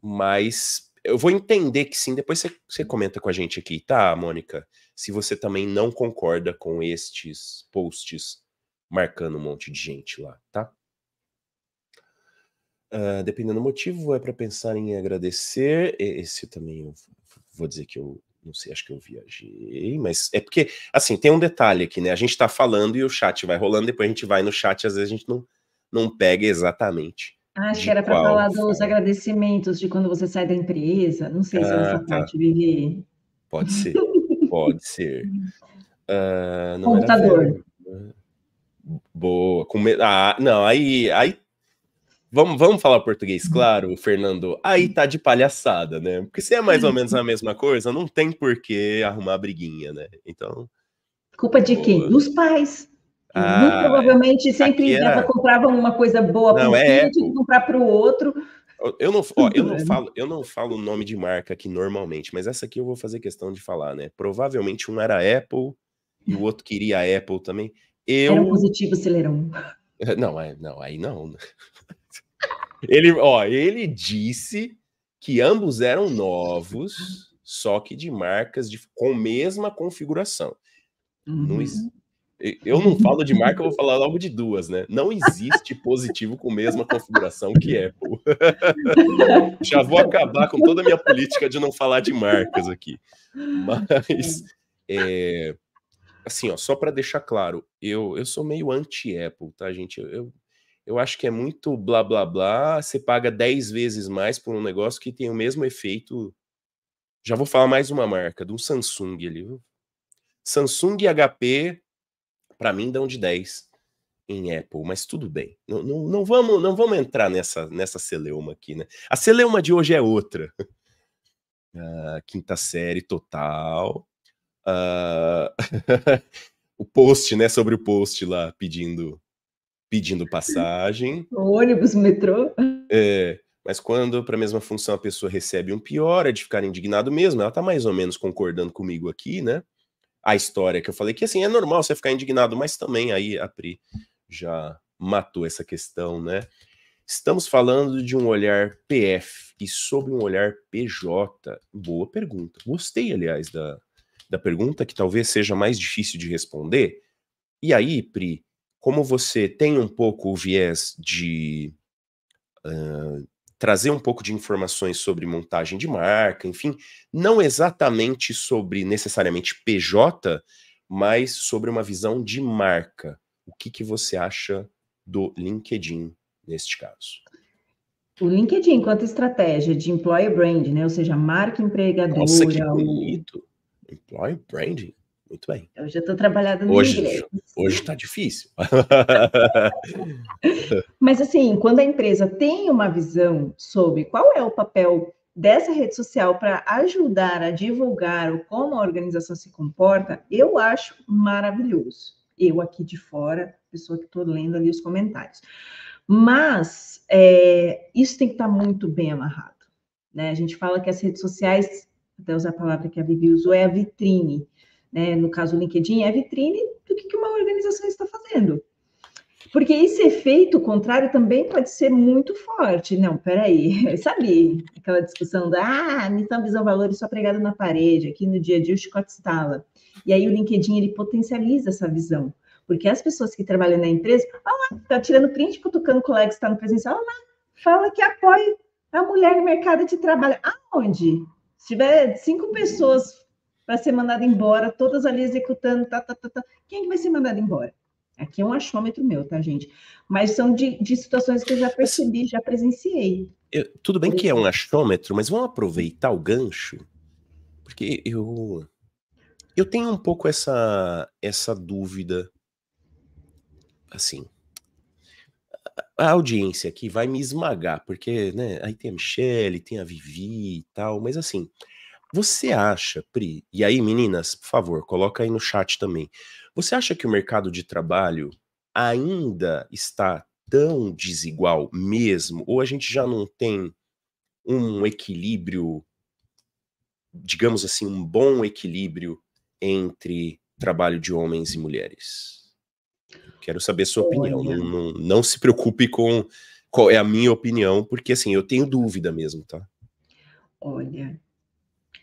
S1: Mas eu vou entender que sim. Depois você, você comenta com a gente aqui, tá, Mônica? Se você também não concorda com estes posts marcando um monte de gente lá, tá? Uh, dependendo do motivo, é para pensar em agradecer. Esse também eu vou dizer que eu não sei, acho que eu viajei, mas é porque, assim, tem um detalhe aqui, né? A gente tá falando e o chat vai rolando, depois a gente vai no chat, às vezes a gente não, não pega exatamente.
S2: Ah, acho que era para falar dos agradecimentos de quando você sai da empresa. Não sei se é essa ah, tá. parte, Vivi.
S1: Pode ser, pode ser. Uh,
S2: Computador.
S1: Boa. Com. Ah, não, aí, aí Vamos, vamos falar português, claro, Fernando. Aí tá de palhaçada, né? Porque se é mais ou menos a mesma coisa, não tem por que arrumar briguinha, né? Então.
S2: Culpa de quem? Dos pais. Ah, Muito provavelmente sempre era... compravam uma coisa boa para um é filho e comprar para o outro.
S1: Eu não, ó, eu, não falo, eu não falo o nome de marca aqui normalmente, mas essa aqui eu vou fazer questão de falar, né? Provavelmente um era Apple e o outro queria a Apple também. Eu...
S2: Era um positivo acelerão.
S1: Não, é, não, aí não. Ele, ó, ele disse que ambos eram novos, só que de marcas de, com mesma configuração. Uhum. Não, eu não falo de marca, eu vou falar logo de duas, né? Não existe positivo com mesma configuração que Apple. Já vou acabar com toda a minha política de não falar de marcas aqui. Mas, é, assim, ó, só para deixar claro, eu, eu sou meio anti-Apple, tá, gente? Eu, eu, eu acho que é muito blá blá blá. Você paga 10 vezes mais por um negócio que tem o mesmo efeito. Já vou falar mais uma marca, do Samsung ali. Samsung e HP, para mim, dão de 10 em Apple, mas tudo bem. Não, não, não, vamos, não vamos entrar nessa, nessa celeuma aqui, né? A celeuma de hoje é outra. Uh, quinta série total. Uh, o post, né? Sobre o post lá pedindo pedindo passagem.
S2: O ônibus, metrô.
S1: É, mas quando para a mesma função a pessoa recebe um pior, é de ficar indignado mesmo. Ela tá mais ou menos concordando comigo aqui, né? A história que eu falei que assim é normal você ficar indignado, mas também aí a Pri já matou essa questão, né? Estamos falando de um olhar PF e sobre um olhar PJ. Boa pergunta. Gostei, aliás, da, da pergunta, que talvez seja mais difícil de responder. E aí, Pri, como você tem um pouco o viés de uh, trazer um pouco de informações sobre montagem de marca, enfim, não exatamente sobre necessariamente PJ, mas sobre uma visão de marca. O que, que você acha do LinkedIn neste caso?
S2: O LinkedIn, enquanto estratégia de employer brand, né? Ou seja, marca empregadora.
S1: Nossa, que bonito. Employer branding. Muito bem.
S2: Eu já estou trabalhando no
S1: hoje,
S2: inglês.
S1: Hoje está difícil.
S2: Mas assim, quando a empresa tem uma visão sobre qual é o papel dessa rede social para ajudar a divulgar o como a organização se comporta, eu acho maravilhoso. Eu aqui de fora, pessoa que estou lendo ali os comentários. Mas é, isso tem que estar tá muito bem amarrado. Né? A gente fala que as redes sociais, até usar a palavra que a Vivi usou, é a vitrine né, no caso o LinkedIn, é vitrine do que uma organização está fazendo. Porque esse efeito contrário também pode ser muito forte. Não, peraí, sabe aquela discussão da ah, missão, visão, valores só pregado na parede, aqui no dia a dia o chicote estala. E aí o LinkedIn, ele potencializa essa visão. Porque as pessoas que trabalham na empresa, olha lá, tá tirando print, cutucando o colega que está no presencial, olha lá, fala que apoia a mulher no mercado de trabalho. Aonde? Se tiver cinco pessoas para ser mandada embora, todas ali executando, tá, tá, tá, tá, quem que vai ser mandado embora? Aqui é um achômetro meu, tá, gente? Mas são de, de situações que eu já percebi, já presenciei.
S1: Eu, tudo bem que é um achômetro, mas vamos aproveitar o gancho, porque eu eu tenho um pouco essa essa dúvida, assim, a audiência aqui vai me esmagar, porque, né, aí tem a Michelle, tem a Vivi e tal, mas assim, você acha, Pri, e aí meninas, por favor, coloca aí no chat também, você acha que o mercado de trabalho ainda está tão desigual mesmo? Ou a gente já não tem um equilíbrio, digamos assim, um bom equilíbrio entre trabalho de homens e mulheres? Quero saber sua opinião. Não, não, não, se preocupe com qual é a minha opinião, porque assim, eu tenho dúvida mesmo, tá?
S2: Olha,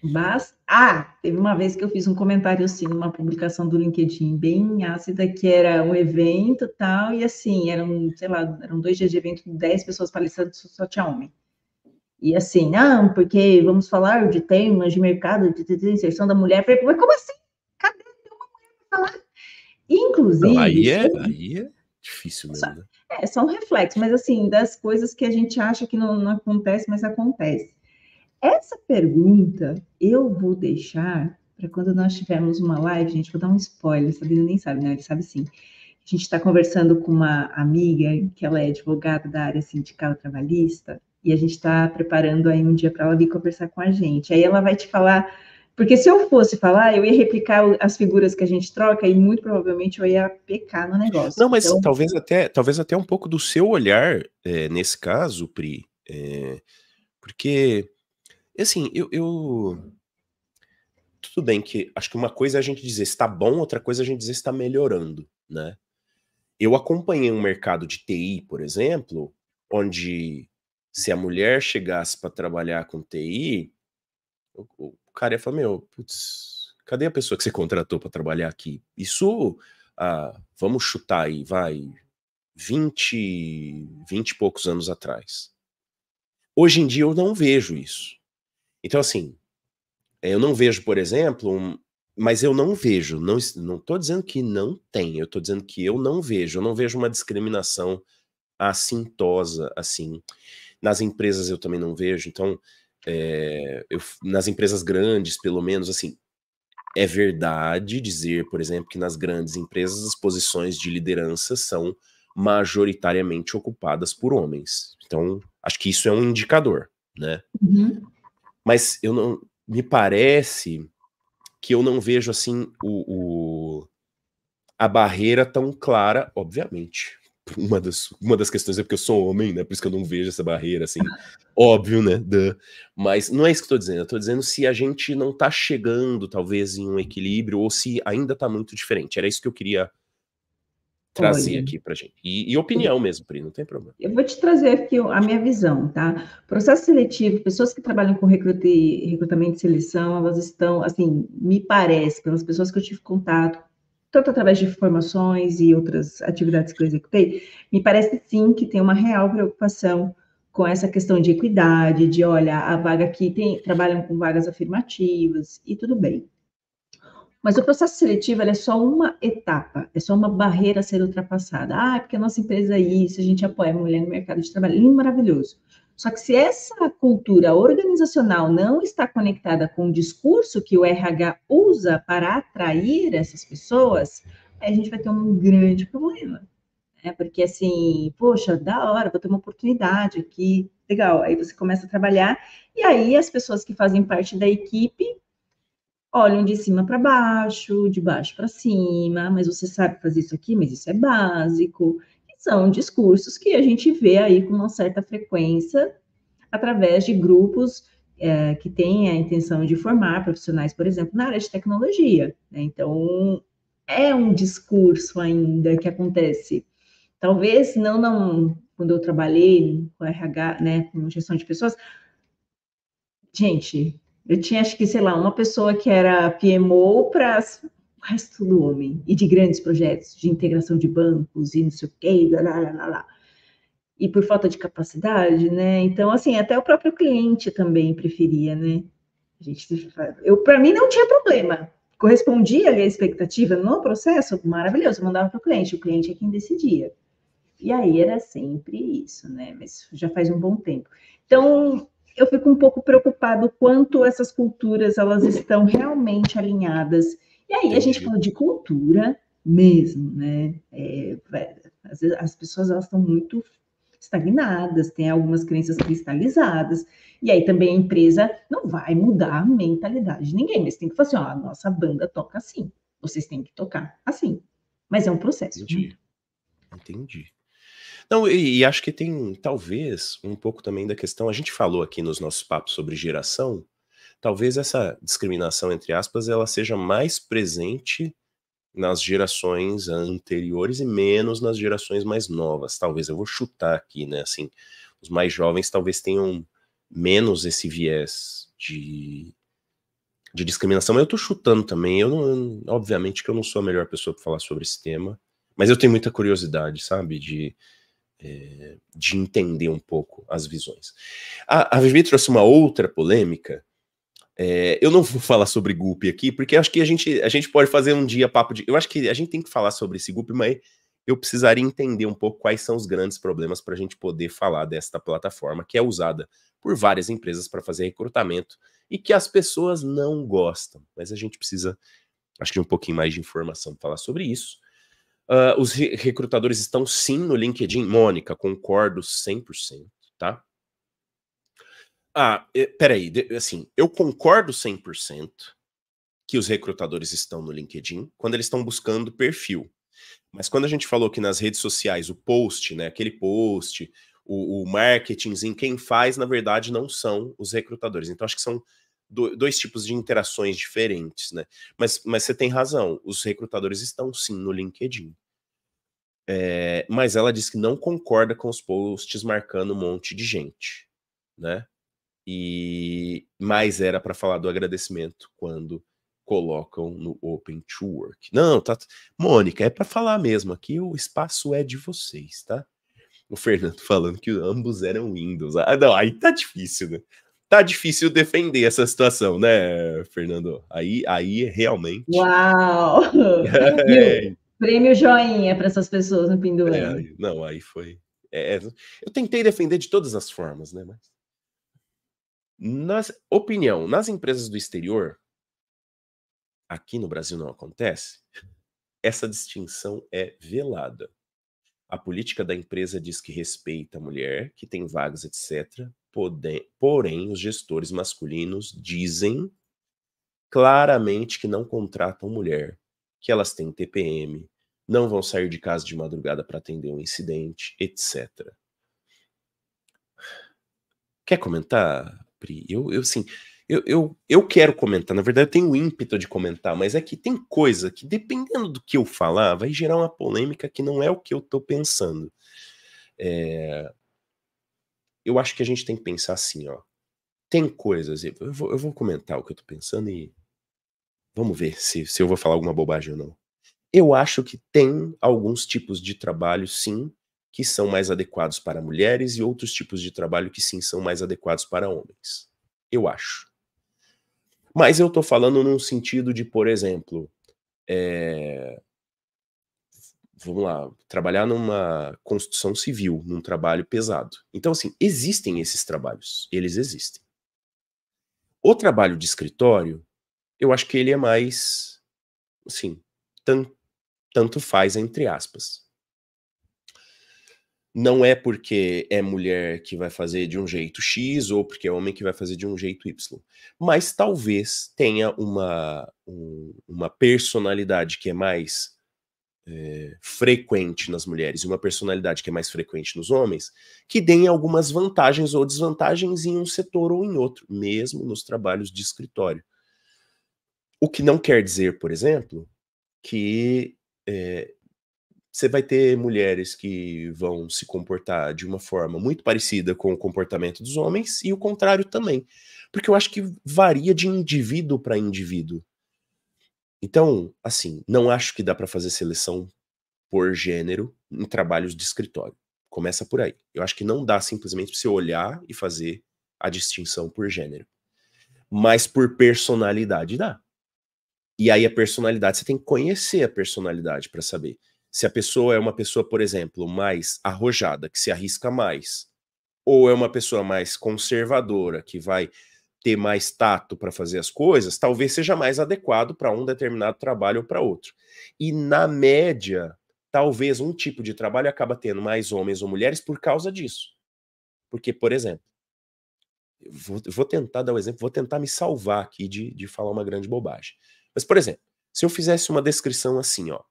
S2: mas, ah, teve uma vez que eu fiz um comentário assim, numa publicação do LinkedIn, bem ácida, que era um evento tal, e assim, eram, sei lá, eram dois dias de evento, dez pessoas palestrando, só tinha homem. E assim, não, porque vamos falar de temas de mercado, de, de inserção da mulher. Falei, mas como assim? Cadê uma mulher para falar? Inclusive. Não,
S1: aí, é, aí é difícil mesmo. Né?
S2: É, só um reflexo, mas assim, das coisas que a gente acha que não, não acontece, mas acontece. Essa pergunta eu vou deixar para quando nós tivermos uma live, gente, vou dar um spoiler, Sabino nem sabe, né? Ele sabe sim. A gente está conversando com uma amiga, que ela é advogada da área sindical trabalhista, e a gente está preparando aí um dia para ela vir conversar com a gente. Aí ela vai te falar, porque se eu fosse falar, eu ia replicar as figuras que a gente troca e muito provavelmente eu ia pecar no negócio.
S1: Não, mas então... talvez até talvez até um pouco do seu olhar é, nesse caso, Pri, é, porque assim, eu, eu, Tudo bem que acho que uma coisa é a gente dizer está bom, outra coisa é a gente dizer está melhorando, né? Eu acompanhei um mercado de TI, por exemplo, onde se a mulher chegasse para trabalhar com TI, o, o, cara ia falar: Meu, putz, cadê a pessoa que você contratou para trabalhar aqui? Isso, ah, vamos chutar aí, vai, 20, 20 e poucos anos atrás. Hoje em dia eu não vejo isso. Então, assim, eu não vejo, por exemplo, um, mas eu não vejo, não estou dizendo que não tem, eu estou dizendo que eu não vejo, eu não vejo uma discriminação assintosa, assim. Nas empresas eu também não vejo, então, é, eu, nas empresas grandes, pelo menos, assim, é verdade dizer, por exemplo, que nas grandes empresas as posições de liderança são majoritariamente ocupadas por homens. Então, acho que isso é um indicador, né? Uhum. Mas eu não. Me parece que eu não vejo assim o, o a barreira tão clara, obviamente. Uma das, uma das questões é porque eu sou homem, né? Por isso que eu não vejo essa barreira, assim, óbvio, né? Duh. Mas não é isso que eu tô dizendo. Eu tô dizendo se a gente não tá chegando, talvez, em um equilíbrio, ou se ainda tá muito diferente. Era isso que eu queria trazer Olha, aqui para gente. E, e, opinião mesmo, Pri, não tem problema.
S2: Eu vou te trazer aqui a minha visão, tá? Processo seletivo, pessoas que trabalham com recrutamento e seleção, elas estão, assim, me parece, pelas pessoas que eu tive contato, tanto através de informações e outras atividades que eu executei, me parece sim que tem uma real preocupação com essa questão de equidade, de olha, a vaga aqui tem, trabalham com vagas afirmativas e tudo bem. Mas o processo seletivo é só uma etapa, é só uma barreira a ser ultrapassada. Ah, porque a nossa empresa é isso, a gente apoia a mulher no mercado de trabalho. Lindo, maravilhoso. Só que se essa cultura organizacional não está conectada com o discurso que o RH usa para atrair essas pessoas, a gente vai ter um grande problema. É porque assim, poxa, da hora, vou ter uma oportunidade aqui, legal. Aí você começa a trabalhar, e aí as pessoas que fazem parte da equipe olham de cima para baixo, de baixo para cima, mas você sabe fazer isso aqui, mas isso é básico. E são discursos que a gente vê aí com uma certa frequência através de grupos é, que têm a intenção de formar profissionais, por exemplo, na área de tecnologia. Né? Então, é um discurso ainda que acontece. Talvez não, não quando eu trabalhei com RH, né, com gestão de pessoas, gente, eu tinha, acho que, sei lá, uma pessoa que era PMO para o resto tudo homem, e de grandes projetos de integração de bancos e não sei o quê, lá, lá, lá, lá. E por falta de capacidade, né? Então, assim, até o próprio cliente também preferia, né? A gente, eu, para mim, não tinha problema. Correspondia a expectativa no processo, maravilhoso, mandava para o cliente, o cliente é quem decidia. E aí era sempre isso, né? Mas já faz um bom tempo. Então, eu fico um pouco preocupado quanto essas culturas elas estão realmente alinhadas e aí a gente fala de cultura mesmo, né? É, as, as pessoas elas estão muito estagnadas, tem algumas crenças cristalizadas, e aí também a empresa não vai mudar a mentalidade de ninguém, mas tem que falar assim, ó, a nossa banda toca assim, vocês têm que tocar assim. Mas é um processo.
S1: Entendi. Né? Entendi. Não, e, e, acho que tem talvez um pouco também da questão, a gente falou aqui nos nossos papos sobre geração, talvez essa discriminação, entre aspas, ela seja mais presente nas gerações anteriores e menos nas gerações mais novas. Talvez eu vou chutar aqui, né? Assim, os mais jovens talvez tenham menos esse viés de, de discriminação. Mas eu tô chutando também. Eu não, obviamente que eu não sou a melhor pessoa para falar sobre esse tema, mas eu tenho muita curiosidade, sabe? De, é, de entender um pouco as visões. A, a Vivi trouxe uma outra polêmica é, eu não vou falar sobre Gup aqui, porque acho que a gente, a gente pode fazer um dia papo de. Eu acho que a gente tem que falar sobre esse Gup, mas eu precisaria entender um pouco quais são os grandes problemas para a gente poder falar desta plataforma que é usada por várias empresas para fazer recrutamento e que as pessoas não gostam. Mas a gente precisa, acho que, um pouquinho mais de informação para falar sobre isso. Uh, os re recrutadores estão sim no LinkedIn. Mônica, concordo 100%, tá? Ah, peraí, assim, eu concordo 100% que os recrutadores estão no LinkedIn quando eles estão buscando perfil. Mas quando a gente falou que nas redes sociais o post, né, aquele post, o, o marketing, quem faz, na verdade, não são os recrutadores. Então, acho que são do, dois tipos de interações diferentes, né? Mas, mas você tem razão, os recrutadores estão sim no LinkedIn. É, mas ela diz que não concorda com os posts marcando um monte de gente, né? E mais era para falar do agradecimento quando colocam no Open to Work. Não, tá. Mônica, é para falar mesmo. Aqui o espaço é de vocês, tá? O Fernando falando que ambos eram Windows. Ah, não, aí tá difícil, né? Tá difícil defender essa situação, né, Fernando? Aí, aí realmente.
S2: Uau! é. Prêmio joinha para essas pessoas no do é.
S1: Não, aí foi. É, eu tentei defender de todas as formas, né? Mas nas, opinião, nas empresas do exterior, aqui no Brasil não acontece, essa distinção é velada. A política da empresa diz que respeita a mulher, que tem vagas, etc. porém, os gestores masculinos dizem claramente que não contratam mulher, que elas têm TPM, não vão sair de casa de madrugada para atender um incidente, etc. Quer comentar, Pri. Eu, eu assim, eu, eu, eu quero comentar, na verdade eu tenho ímpeto de comentar, mas é que tem coisa que, dependendo do que eu falar, vai gerar uma polêmica que não é o que eu tô pensando. É... Eu acho que a gente tem que pensar assim, ó. Tem coisas, eu vou, eu vou comentar o que eu tô pensando e vamos ver se, se eu vou falar alguma bobagem ou não. Eu acho que tem alguns tipos de trabalho, sim, que são mais adequados para mulheres e outros tipos de trabalho que sim são mais adequados para homens. Eu acho. Mas eu estou falando num sentido de, por exemplo, é... vamos lá, trabalhar numa construção civil, num trabalho pesado. Então, assim, existem esses trabalhos, eles existem. O trabalho de escritório, eu acho que ele é mais, assim, tanto faz entre aspas não é porque é mulher que vai fazer de um jeito X ou porque é homem que vai fazer de um jeito Y. Mas talvez tenha uma, um, uma personalidade que é mais é, frequente nas mulheres e uma personalidade que é mais frequente nos homens, que deem algumas vantagens ou desvantagens em um setor ou em outro, mesmo nos trabalhos de escritório. O que não quer dizer, por exemplo, que é, você vai ter mulheres que vão se comportar de uma forma muito parecida com o comportamento dos homens e o contrário também. Porque eu acho que varia de indivíduo para indivíduo. Então, assim, não acho que dá para fazer seleção por gênero em trabalhos de escritório. Começa por aí. Eu acho que não dá simplesmente para você olhar e fazer a distinção por gênero. Mas por personalidade dá. E aí a personalidade, você tem que conhecer a personalidade para saber. Se a pessoa é uma pessoa, por exemplo, mais arrojada, que se arrisca mais, ou é uma pessoa mais conservadora, que vai ter mais tato para fazer as coisas, talvez seja mais adequado para um determinado trabalho ou para outro. E na média, talvez um tipo de trabalho acaba tendo mais homens ou mulheres por causa disso. Porque, por exemplo, vou, vou tentar dar um exemplo, vou tentar me salvar aqui de, de falar uma grande bobagem. Mas, por exemplo, se eu fizesse uma descrição assim, ó.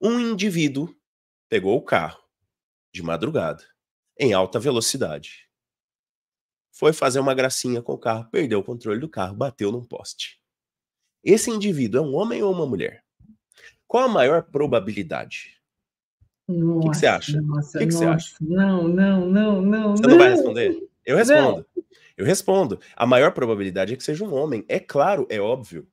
S1: Um indivíduo pegou o carro de madrugada, em alta velocidade, foi fazer uma gracinha com o carro, perdeu o controle do carro, bateu num poste. Esse indivíduo é um homem ou uma mulher? Qual a maior probabilidade? o que, você acha?
S2: Nossa, o que, que você acha? Não, não, não, não.
S1: Você não, não vai responder? Eu respondo. Não. Eu respondo. A maior probabilidade é que seja um homem. É claro, é óbvio.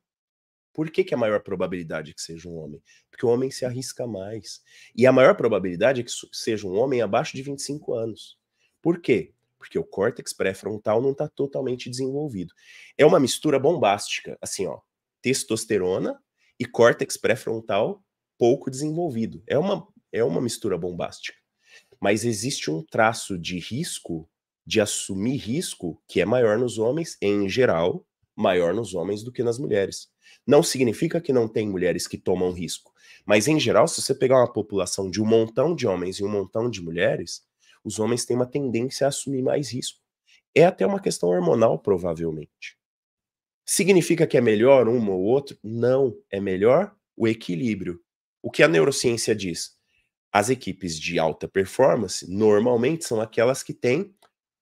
S1: Por que, que a maior probabilidade é que seja um homem? Porque o homem se arrisca mais. E a maior probabilidade é que seja um homem abaixo de 25 anos. Por quê? porque o córtex pré-frontal não está totalmente desenvolvido. É uma mistura bombástica, assim, ó, testosterona e córtex pré-frontal pouco desenvolvido. É uma, é uma mistura bombástica. Mas existe um traço de risco, de assumir risco, que é maior nos homens, em geral, maior nos homens do que nas mulheres. Não significa que não tem mulheres que tomam risco, mas em geral, se você pegar uma população de um montão de homens e um montão de mulheres, os homens têm uma tendência a assumir mais risco. É até uma questão hormonal, provavelmente. Significa que é melhor um ou outro? Não, é melhor o equilíbrio. O que a neurociência diz? As equipes de alta performance normalmente são aquelas que têm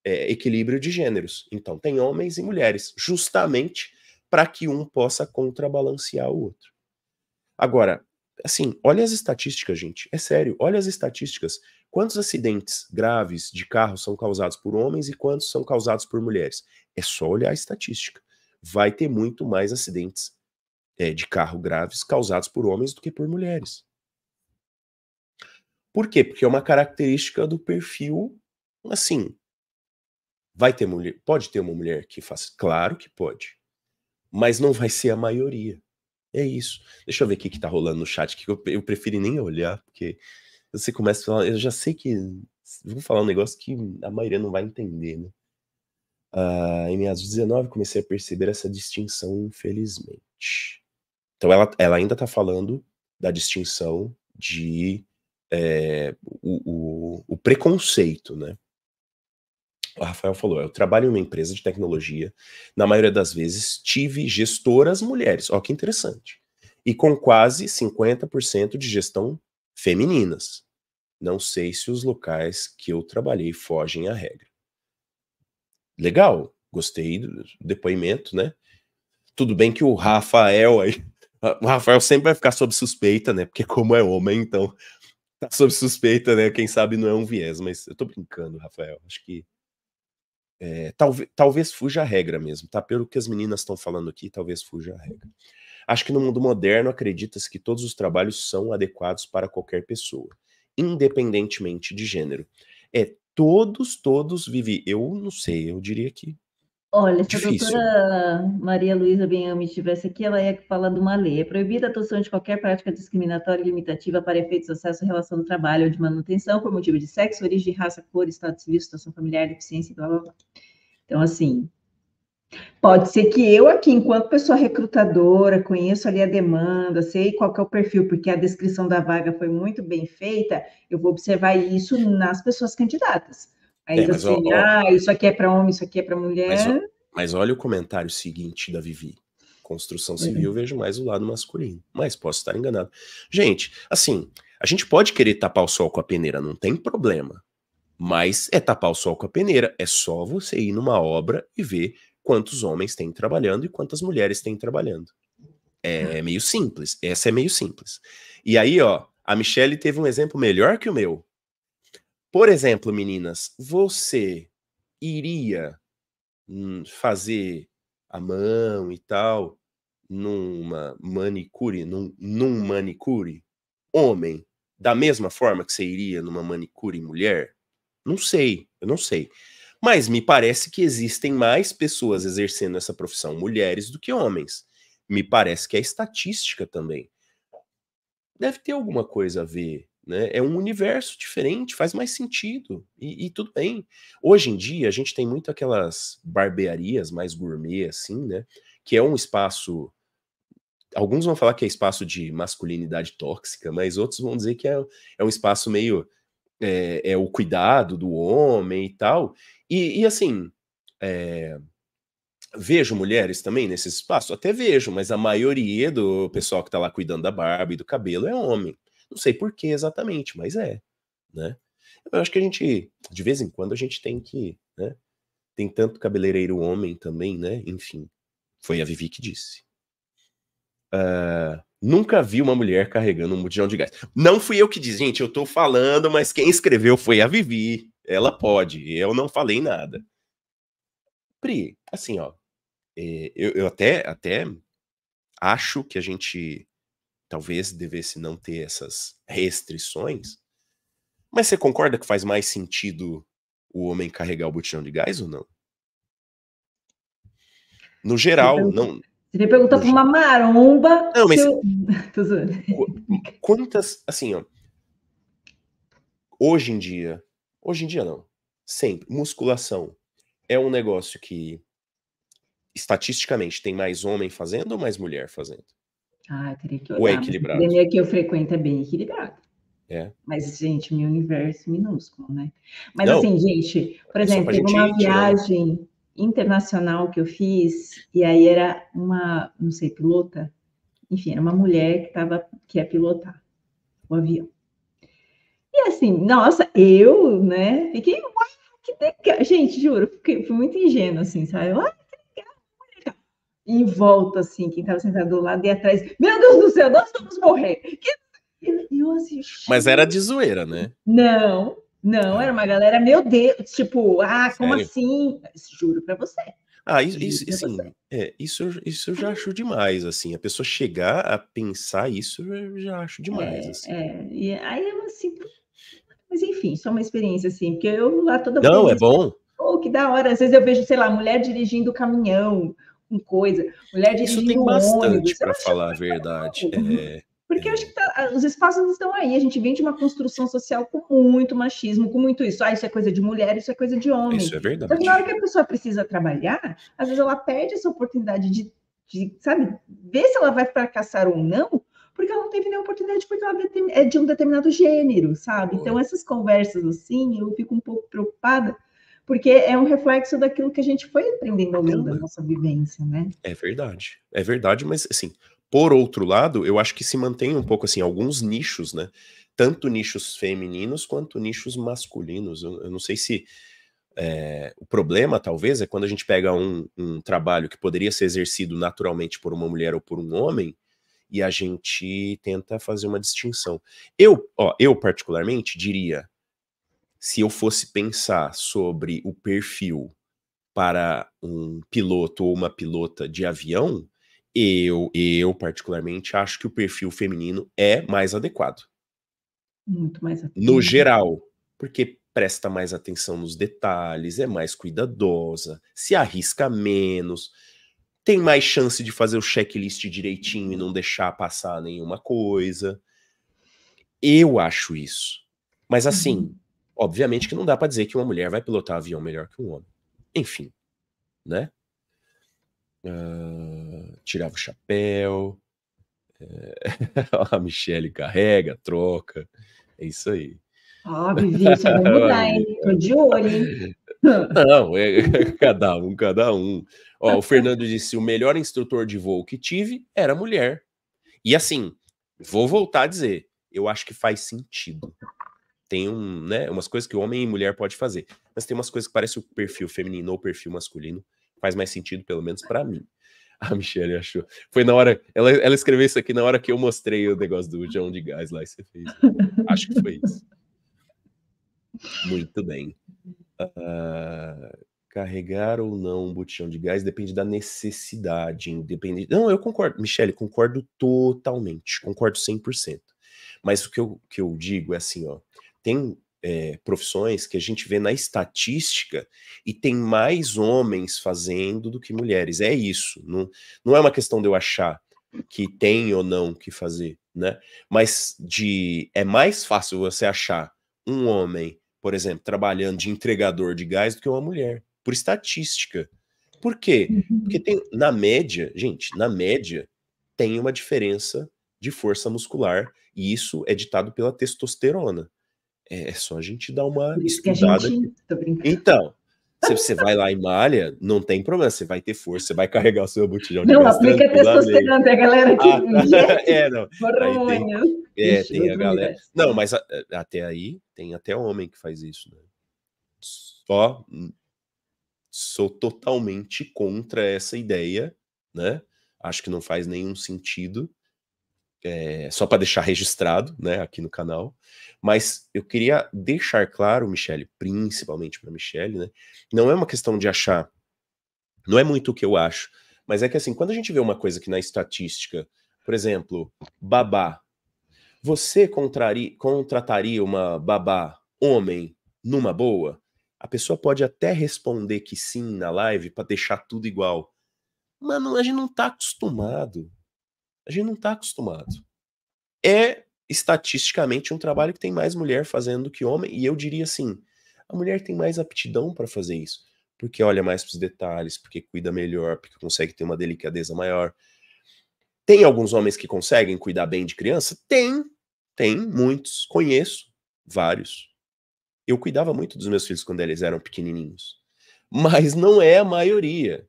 S1: é, equilíbrio de gêneros. Então, tem homens e mulheres, justamente para que um possa contrabalancear o outro. Agora, assim, olha as estatísticas, gente. É sério, olha as estatísticas. Quantos acidentes graves de carro são causados por homens e quantos são causados por mulheres? É só olhar a estatística. Vai ter muito mais acidentes é, de carro graves causados por homens do que por mulheres. Por quê? Porque é uma característica do perfil, assim. Vai ter mulher, pode ter uma mulher que faça, claro que pode, mas não vai ser a maioria. É isso. Deixa eu ver o que, que tá rolando no chat, que eu, eu prefiro nem olhar, porque você começa a falar, eu já sei que vou falar um negócio que a maioria não vai entender, né? Uh, em meados de 19 comecei a perceber essa distinção, infelizmente. Então ela, ela ainda está falando da distinção de é, o, o, o, preconceito, né? O Rafael falou: eu trabalho em uma empresa de tecnologia, na maioria das vezes tive gestoras mulheres, ó que interessante, e com quase 50% de gestão femininas. Não sei se os locais que eu trabalhei fogem à regra. Legal, gostei do depoimento, né? Tudo bem que o Rafael aí, o Rafael sempre vai ficar sob suspeita, né? Porque como é homem, então tá sob suspeita, né? Quem sabe não é um viés, mas eu tô brincando, Rafael. Acho que é, talvez, talvez fuja a regra mesmo, tá? Pelo que as meninas estão falando aqui, talvez fuja a regra. Acho que no mundo moderno acredita-se que todos os trabalhos são adequados para qualquer pessoa, independentemente de gênero. É, todos, todos vivem. Eu não sei, eu diria que.
S2: Olha, se Difícil. a doutora Maria Luísa Benhame estivesse aqui, ela ia falar de uma lei. É proibida a atuação de qualquer prática discriminatória e limitativa para efeitos de acesso à relação do trabalho ou de manutenção por motivo de sexo, origem, raça, cor, estado civil, situação familiar, deficiência, blá blá blá. Então, assim, Pode ser que eu aqui, enquanto pessoa recrutadora, conheço ali a demanda, sei qual é o perfil, porque a descrição da vaga foi muito bem feita, eu vou observar isso nas pessoas candidatas. Aí é, assim, ó, ah, isso aqui é para homem, isso aqui é para mulher.
S1: Mas, mas, olha o comentário seguinte da Vivi. Construção civil, uhum. vejo mais o lado masculino. Mas posso estar enganado. Gente, assim, a gente pode querer tapar o sol com a peneira, não tem problema. Mas é tapar o sol com a peneira. É só você ir numa obra e ver quantos homens têm trabalhando e quantas mulheres têm trabalhando. É hum. meio simples. Essa é meio simples. E aí, ó, a Michelle teve um exemplo melhor que o meu. Por exemplo, meninas, você iria hum, fazer a mão e tal numa manicure, num, num manicure homem, da mesma forma que você iria numa manicure mulher? Não sei, eu não sei. Mas me parece que existem mais pessoas exercendo essa profissão, mulheres, do que homens. Me parece que é estatística também. Deve ter alguma coisa a ver né? É um universo diferente, faz mais sentido. E, e, tudo bem. Hoje em dia, a gente tem muito aquelas barbearias mais gourmet, assim, né? Que é um espaço. Alguns vão falar que é espaço de masculinidade tóxica, mas outros vão dizer que é, é um espaço meio. É, é o cuidado do homem e tal. E, e assim. É, vejo mulheres também nesse espaço? Até vejo, mas a maioria do pessoal que tá lá cuidando da barba e do cabelo é homem. Não sei por que exatamente, mas é, né? Eu acho que a gente, de vez em quando, a gente tem que, né? Tem tanto cabeleireiro homem também, né? Enfim, foi a Vivi que disse. Uh, nunca vi uma mulher carregando um botijão de gás. Não fui eu que disse, gente, eu tô falando, mas quem escreveu foi a Vivi. Ela pode, eu não falei nada. Pri, assim, ó, eh, eu, eu até, até acho que a gente talvez devesse não ter essas restrições. Mas você concorda que faz mais sentido o homem carregar o botijão de gás ou não? No geral,
S2: você
S1: não.
S2: Você pergunta para uma maromba.
S1: Não, mas. Eu... quantas. Assim, ó. Hoje em dia. Hoje em dia não. Sempre. Musculação é um negócio que. Estatisticamente, tem mais homem fazendo ou mais mulher fazendo?
S2: Ah, eu teria que
S1: olhar. Ou é equilibrado? A
S2: academia que eu frequento é bem equilibrado.
S1: É.
S2: Mas, gente, meu universo minúsculo, né? Mas, Não, assim, gente, por exemplo, teve uma viagem internacional que eu fiz, e aí era uma, não sei, pilota? Enfim, era uma mulher que, tava, que ia pilotar o avião. E assim, nossa, eu, né, fiquei, uau, que legal. Gente, juro, fiquei, fui muito ingênua, assim, sabe? Ah, em volta, assim, quem estava sentado do lado e atrás, meu Deus do céu, nós vamos morrer. Eu assisti.
S1: Mas era de zoeira, né?
S2: Não, não, era uma galera, meu Deus, tipo, ah, como Sério? assim? Juro para você.
S1: Ah, isso, isso assim, é, isso, isso eu já acho demais, assim, a pessoa chegar a pensar isso, eu já acho demais,
S2: é,
S1: assim.
S2: É, e aí eu assim, mas enfim, só uma experiência, assim, porque eu lá toda
S1: Não, é bom.
S2: Pô, que da hora, às vezes eu vejo, sei lá, mulher dirigindo caminhão, com coisa. Mulher dirigindo
S1: Isso tem bastante para falar a verdade. É,
S2: porque é. acho que tá, os espaços estão aí. A gente vem de uma construção social com muito machismo, com muito isso. Ah, isso é coisa de mulher, isso é coisa de homem.
S1: Isso é verdade.
S2: Então, na hora que a pessoa precisa trabalhar, às vezes ela perde essa oportunidade de, de sabe, ver se ela vai fracassar ou não, porque ela não teve nenhuma oportunidade, porque ela é de um determinado gênero, sabe? Então, essas conversas assim, eu fico um pouco preocupada, porque é um reflexo daquilo que a gente foi aprendendo ao longo da nossa vivência, né?
S1: É verdade, é verdade, mas assim, por outro lado, eu acho que se mantém um pouco assim, alguns nichos, né? Tanto nichos femininos quanto nichos masculinos. Eu, eu não sei se é, o problema, talvez, é quando a gente pega um, um trabalho que poderia ser exercido naturalmente por uma mulher ou por um homem, e a gente tenta fazer uma distinção. Eu, ó, eu particularmente diria se eu fosse pensar sobre o perfil para um piloto ou uma pilota de avião, eu, eu particularmente acho que o perfil feminino é mais adequado.
S2: Muito mais adequado.
S1: No geral, porque presta mais atenção nos detalhes, é mais cuidadosa, se arrisca menos, tem mais chance de fazer o checklist direitinho e não deixar passar nenhuma coisa. Eu acho isso. Mas assim, uhum. Obviamente que não dá para dizer que uma mulher vai pilotar avião melhor que um homem. Enfim, né? Uh, tirava o chapéu. É... a Michelle carrega, troca. É isso aí.
S2: Ó, oh, Vivi, isso vai mudar, hein? Tô de olho, hein?
S1: Não, é, cada um, cada um. Ó, o Fernando disse: o melhor instrutor de voo que tive era mulher. E assim, vou voltar a dizer, eu acho que faz sentido tem um, né, umas coisas que homem e mulher pode fazer, mas tem umas coisas que parece o perfil feminino ou o perfil masculino, faz mais sentido, pelo menos para mim. A Michelle achou. Foi na hora. Ela, ela escreveu isso aqui na hora que eu mostrei o negócio do João de Gás lá e você fez. Acho que foi isso. Muito bem. Uh, carregar ou não um botijão de gás depende da necessidade, independente. Não, eu concordo, Michele, concordo totalmente, concordo 100%. Mas o que eu, que eu digo é assim, ó, tem é, profissões que a gente vê na estatística e tem mais homens fazendo do que mulheres. É isso. Não, não é uma questão de eu achar que tem ou não que fazer, né? Mas de é mais fácil você achar um homem, por exemplo, trabalhando de entregador de gás do que uma mulher, por estatística. Por quê? Uhum. Porque tem na média, gente, na média tem uma diferença de força muscular e isso é ditado pela testosterona. É, é só a gente dar uma estudada. Gente... Então, se você vai lá e malha, não tem problema, você vai ter força, você vai carregar o seu botijão de
S2: Não, aplica testosterona, a galera que. Ah,
S1: é, não. Tem, é, tem a galera. Não, mas a, até aí tem até homem que faz isso, né? Só hum, sou totalmente contra essa ideia, né? Acho que não faz nenhum sentido é, só para deixar registrado, né, aqui no canal. Mas eu queria deixar claro, Michele, principalmente para Michele, né, não é uma questão de achar, não é muito o que eu acho, mas é que assim, quando a gente vê uma coisa que na estatística, por exemplo, babá, você contrataria uma babá homem numa boa? A pessoa pode até responder que sim na live para deixar tudo igual. Mano, a gente não tá acostumado. A gente não está acostumado. É estatisticamente um trabalho que tem mais mulher fazendo do que homem, e eu diria assim: a mulher tem mais aptidão para fazer isso, porque olha mais para os detalhes, porque cuida melhor, porque consegue ter uma delicadeza maior. Tem alguns homens que conseguem cuidar bem de criança? Tem, tem, muitos. Conheço vários. Eu cuidava muito dos meus filhos quando eles eram pequenininhos. Mas não é a maioria.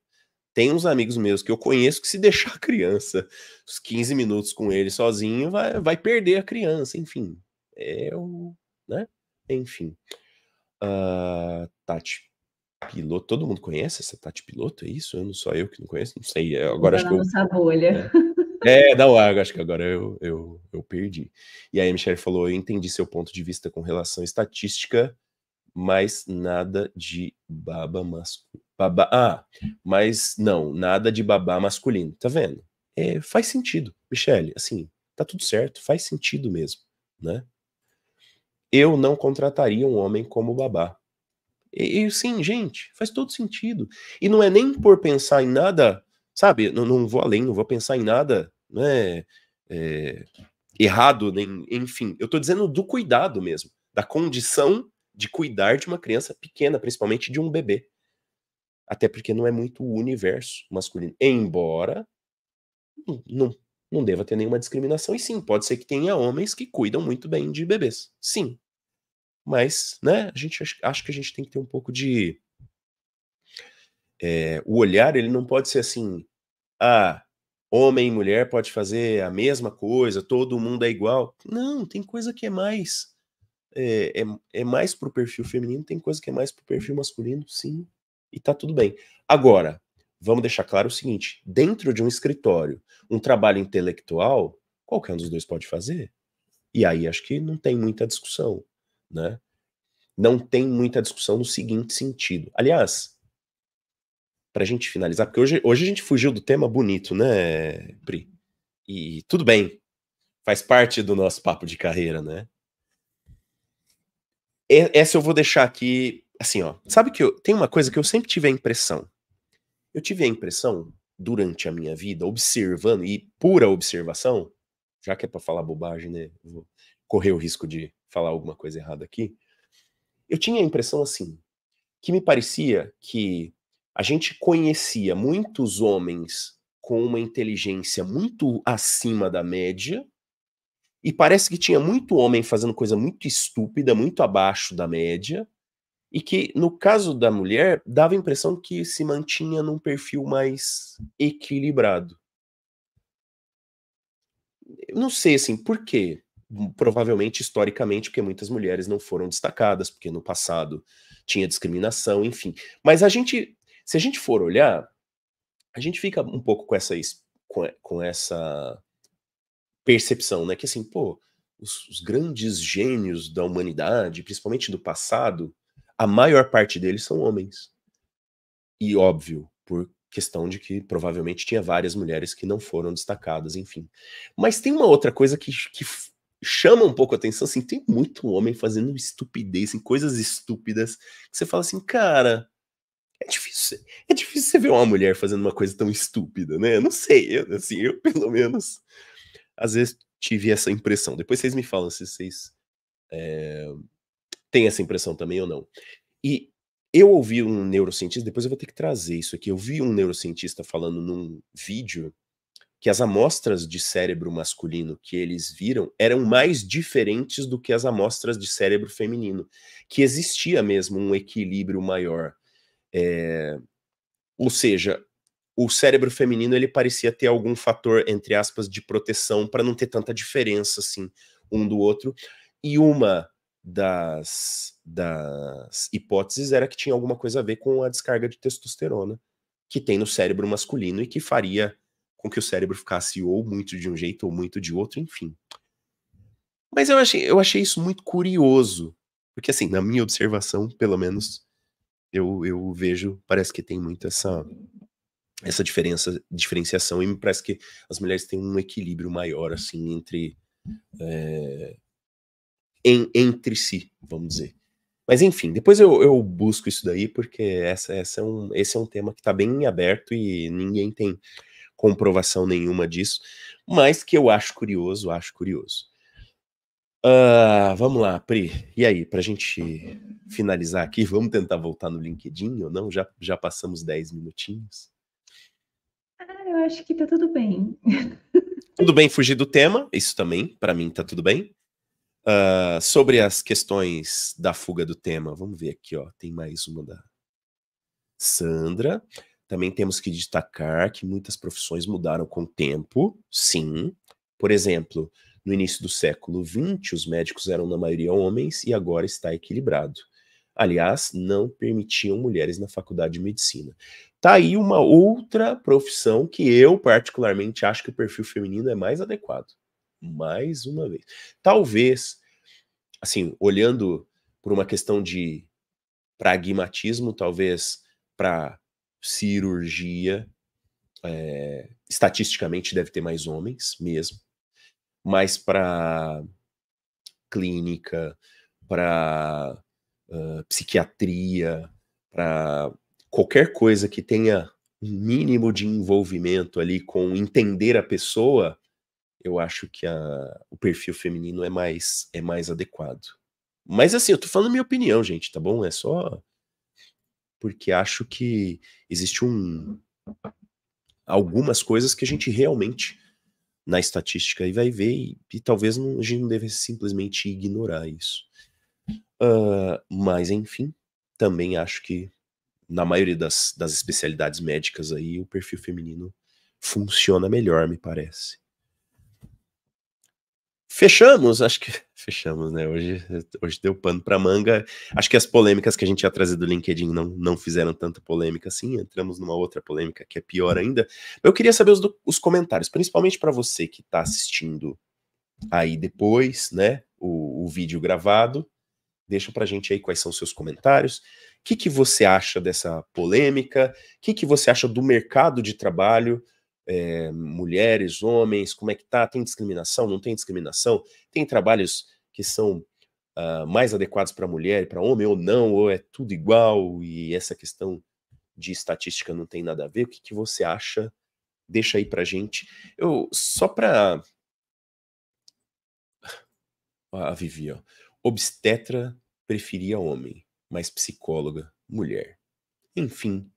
S1: Tem uns amigos meus que eu conheço que se deixar a criança os 15 minutos com ele sozinho, vai, vai perder a criança, enfim. É o. né? Enfim. Uh, Tati Piloto, todo mundo conhece essa Tati Piloto? É isso? Eu não sou eu que não conheço, não sei. É, agora acho que eu,
S2: bolha.
S1: É, é não, acho que agora eu, eu, eu perdi. E aí a Michelle falou: eu entendi seu ponto de vista com relação à estatística, mas nada de baba masculino. Babá. Ah, mas não, nada de babá masculino. Tá vendo? É, faz sentido, Michele. Assim, tá tudo certo, faz sentido mesmo, né? Eu não contrataria um homem como babá. E, e sim, gente, faz todo sentido. E não é nem por pensar em nada, sabe? Não, não vou além, não vou pensar em nada, né? É, errado, nem, enfim. Eu tô dizendo do cuidado mesmo, da condição de cuidar de uma criança pequena, principalmente de um bebê. Até porque não é muito o universo masculino. Embora não, não deva ter nenhuma discriminação. E sim, pode ser que tenha homens que cuidam muito bem de bebês. Sim. Mas, né, a gente acha que a gente tem que ter um pouco de. É, o olhar, ele não pode ser assim. Ah, homem e mulher pode fazer a mesma coisa, todo mundo é igual. Não, tem coisa que é mais. É, é, é mais pro perfil feminino, tem coisa que é mais pro perfil masculino, sim e tá tudo bem. Agora, vamos deixar claro o seguinte: dentro de um escritório, um trabalho intelectual, qualquer um dos dois pode fazer. E aí acho que não tem muita discussão, né? Não tem muita discussão no seguinte sentido. Aliás, para a gente finalizar, porque hoje, hoje a gente fugiu do tema bonito, né, Pri? E tudo bem, faz parte do nosso papo de carreira, né? Essa eu vou deixar aqui assim, ó, sabe que eu, tem uma coisa que eu sempre tive a impressão. Eu tive a impressão durante a minha vida, observando e pura observação, já que é para falar bobagem, né? Vou correr o risco de falar alguma coisa errada aqui. Eu tinha a impressão assim, que me parecia que a gente conhecia muitos homens com uma inteligência muito acima da média, e parece que tinha muito homem fazendo coisa muito estúpida, muito abaixo da média, e que, no caso da mulher, dava a impressão que se mantinha num perfil mais equilibrado. Eu não sei, assim, por quê? Provavelmente, historicamente, porque muitas mulheres não foram destacadas, porque no passado tinha discriminação, enfim. Mas a gente, se a gente for olhar, a gente fica um pouco com essa, com, essa percepção, né? Que assim, pô, os, os grandes gênios da humanidade, principalmente do passado, a maior parte deles são homens. E óbvio, por questão de que provavelmente tinha várias mulheres que não foram destacadas, enfim. Mas tem uma outra coisa que, que chama um pouco a atenção, assim, tem muito homem fazendo estupidez, assim, coisas estúpidas, que você fala assim, cara, é difícil, é difícil você ver uma mulher fazendo uma coisa tão estúpida, né? Eu não sei, eu, assim, eu pelo menos, às vezes tive essa impressão. Depois vocês me falam se vocês é, têm essa impressão também ou não. E eu ouvi um neurocientista, depois eu vou ter que trazer isso aqui. Eu vi um neurocientista falando num vídeo que as amostras de cérebro masculino que eles viram eram mais diferentes do que as amostras de cérebro feminino, que existia mesmo um equilíbrio maior. É, ou seja, o cérebro feminino ele parecia ter algum fator, entre aspas, de proteção para não ter tanta diferença assim um do outro. E uma das, das hipóteses era que tinha alguma coisa a ver com a descarga de testosterona que tem no cérebro masculino e que faria com que o cérebro ficasse ou muito de um jeito ou muito de outro, enfim. Mas eu achei, eu achei isso muito curioso, porque assim, na minha observação, pelo menos, eu, eu vejo, parece que tem muito essa essa diferença, diferenciação, e me parece que as mulheres têm um equilíbrio maior, assim, entre é, em, entre si, vamos dizer. Mas enfim, depois eu, eu busco isso daí, porque essa, essa é um, esse é um tema que está bem aberto e ninguém tem comprovação nenhuma disso, mas que eu acho curioso, acho curioso. Uh, vamos lá, Pri. E aí, para a gente finalizar aqui, vamos tentar voltar no LinkedIn ou não? Já, já passamos 10 minutinhos.
S2: Acho que tá tudo bem.
S1: Tudo bem fugir do tema, isso também, para mim tá tudo bem. Uh, sobre as questões da fuga do tema, vamos ver aqui, ó. Tem mais uma da Sandra. Também temos que destacar que muitas profissões mudaram com o tempo, sim. Por exemplo, no início do século XX, os médicos eram na maioria homens e agora está equilibrado. Aliás, não permitiam mulheres na faculdade de medicina. Tá aí uma outra profissão que eu particularmente acho que o perfil feminino é mais adequado. Mais uma vez. Talvez, assim, olhando por uma questão de pragmatismo, talvez para cirurgia, é, estatisticamente deve ter mais homens mesmo, mas para clínica, para uh, psiquiatria, para qualquer coisa que tenha um mínimo de envolvimento ali com entender a pessoa, eu acho que a, o perfil feminino é mais é mais adequado. Mas assim, eu tô falando minha opinião, gente, tá bom? É só porque acho que existe um algumas coisas que a gente realmente na estatística aí vai ver e, e talvez não, a gente não deve simplesmente ignorar isso. Uh, mas enfim, também acho que na maioria das, das especialidades médicas aí o perfil feminino funciona melhor, me parece. Fechamos, acho que fechamos, né? Hoje, hoje deu pano para manga. Acho que as polêmicas que a gente ia trazer do LinkedIn não, não fizeram tanta polêmica assim. Entramos numa outra polêmica que é pior ainda. Eu queria saber os, os comentários, principalmente para você que está assistindo aí depois, né? O, o vídeo gravado. Deixa para gente aí quais são os seus comentários. O que, que você acha dessa polêmica? O que, que você acha do mercado de trabalho? é, mulheres, homens, como é que tá? Tem discriminação? Não tem discriminação? Tem trabalhos que são uh, mais adequados para mulher e para homem ou não? Ou é tudo igual? E essa questão de estatística não tem nada a ver? O que, que você acha? Deixa aí para gente. Eu só para a Vivi, ó. Obstetra preferia homem, mas psicóloga mulher. Enfim,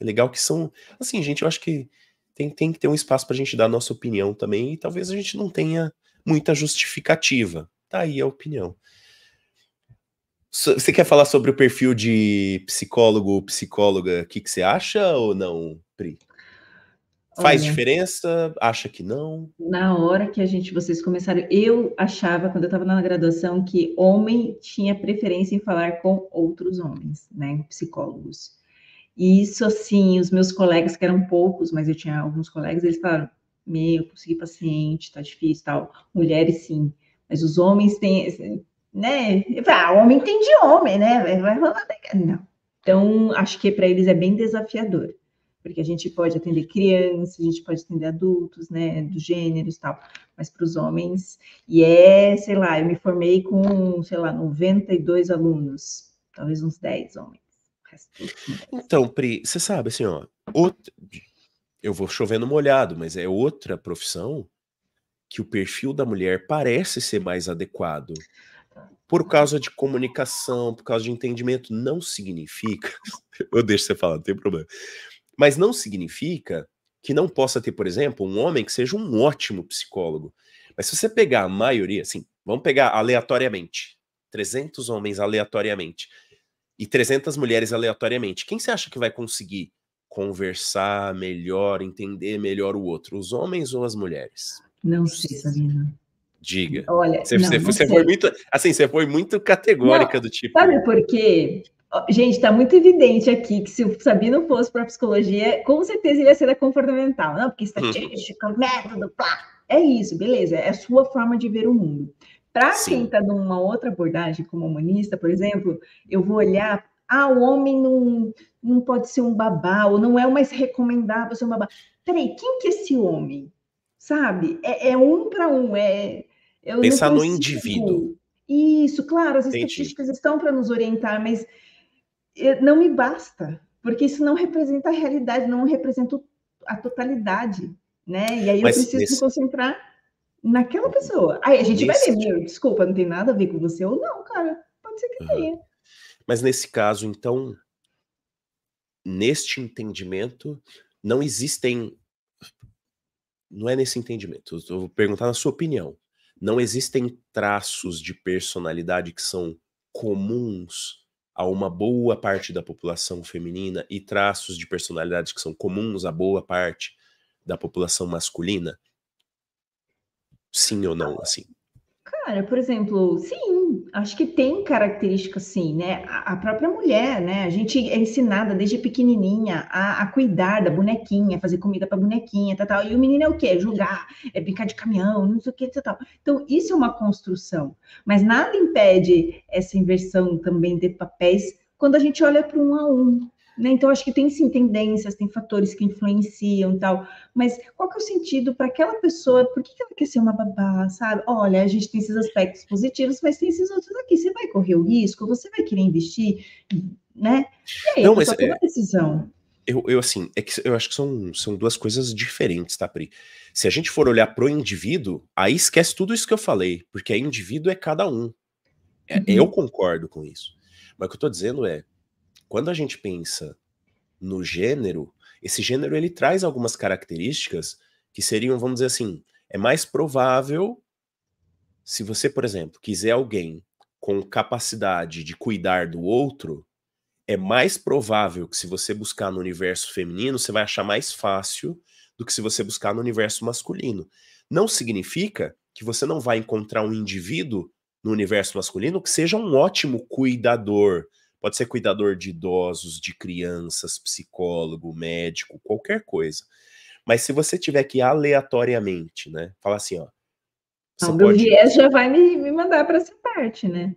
S1: é legal que são assim, gente. Eu acho que tem, tem que ter um espaço para a gente dar a nossa opinião também, e talvez a gente não tenha muita justificativa. Tá aí a opinião. Você quer falar sobre o perfil de psicólogo, psicóloga, o que, que você acha ou não, Pri? Faz Olha, diferença? Acha que não?
S2: Na hora que a gente, vocês começaram, eu achava, quando eu estava na graduação, que homem tinha preferência em falar com outros homens, né? Psicólogos. E isso, assim, os meus colegas, que eram poucos, mas eu tinha alguns colegas, eles falaram: Meu, consegui paciente, tá difícil tal. Mulheres, sim. Mas os homens têm, né? Ah, homem tem de homem, né? Vai rolar. Não. Então, acho que para eles é bem desafiador, porque a gente pode atender crianças, a gente pode atender adultos, né, dos gêneros e tal, mas para os homens, e é, sei lá, eu me formei com, sei lá, 92 alunos, talvez uns 10 homens.
S1: Então, Pri, você sabe, assim, ó, outra, eu vou chovendo molhado, mas é outra profissão que o perfil da mulher parece ser mais adequado por causa de comunicação, por causa de entendimento, não significa. Eu deixo você falar, não tem problema. Mas não significa que não possa ter, por exemplo, um homem que seja um ótimo psicólogo. Mas se você pegar a maioria, assim, vamos pegar aleatoriamente, 300 homens aleatoriamente e 300 mulheres aleatoriamente, quem você acha que vai conseguir conversar melhor, entender melhor o outro, os homens ou as mulheres?
S2: Não sei, Sabina.
S1: Diga. Olha, você, não, você, você foi muito, assim, você foi muito categórica não, do tipo.
S2: Sabe por quê? Gente, está muito evidente aqui que se o Sabino fosse para psicologia, com certeza ele ia ser da comportamental, não? Porque estatística, método, pá. É isso, beleza, é a sua forma de ver o mundo. Para quem está numa outra abordagem, como humanista, por exemplo, eu vou olhar, ah, o homem não, não pode ser um babá, ou não é o mais recomendável ser um babá. Peraí, quem que é esse homem? Sabe? É, é um para um, é
S1: eu Pensar no indivíduo.
S2: Isso, claro, as Entendi. estatísticas estão para nos orientar, mas não me basta, porque isso não representa a realidade, não representa a totalidade, né? E aí mas eu preciso nesse... me concentrar naquela pessoa. Aí a gente nesse... vai ver, meu, desculpa, não tem nada a ver com você ou não, cara. Pode ser que uhum. tenha.
S1: Mas nesse caso, então, neste entendimento, não existem. Não é nesse entendimento. Eu vou perguntar na sua opinião não existem traços de personalidade que são comuns a uma boa parte da população feminina e traços de personalidade que são comuns a boa parte da população masculina? Sim ou não, assim?
S2: Cara, por exemplo, sim, acho que tem características sim, né? A, a própria mulher, né? A gente é ensinada desde pequenininha a, a cuidar da bonequinha, fazer comida para bonequinha, tal, tal. E o menino é o quê? Julgar, é brincar de caminhão, não sei o que, tal, tal. Então, isso é uma construção. Mas nada impede essa inversão também de papéis quando a gente olha para um a um, né? Então, acho que tem sim tendências, tem fatores que influenciam e tal, mas qual que é o sentido para aquela pessoa? Por que, que ela quer ser uma babá, sabe? Olha, a gente tem esses aspectos positivos, mas tem esses outros aqui. Você vai correr o risco? Você vai querer investir, né? E aí, Não, mas, é... decisão.
S1: Eu, eu, assim, é que eu acho que são, são duas coisas diferentes, tá, Pri? Se a gente for olhar pro indivíduo, aí esquece tudo isso que eu falei, porque indivíduo é cada um. É, uhum. Eu concordo com isso. Mas o que eu tô dizendo é, quando a gente pensa no gênero, esse gênero ele traz algumas características que seriam, vamos dizer assim, é mais provável se você, por exemplo, quiser alguém com capacidade de cuidar do outro, é mais provável que se você buscar no universo feminino, você vai achar mais fácil do que se você buscar no universo masculino. Não significa que você não vai encontrar um indivíduo no universo masculino que seja um ótimo cuidador, Pode ser cuidador de idosos, de crianças, psicólogo, médico, qualquer coisa. Mas se você tiver que aleatoriamente, né? Falar assim, ó.
S2: O meu pode... viés já vai me, me mandar para essa parte, né?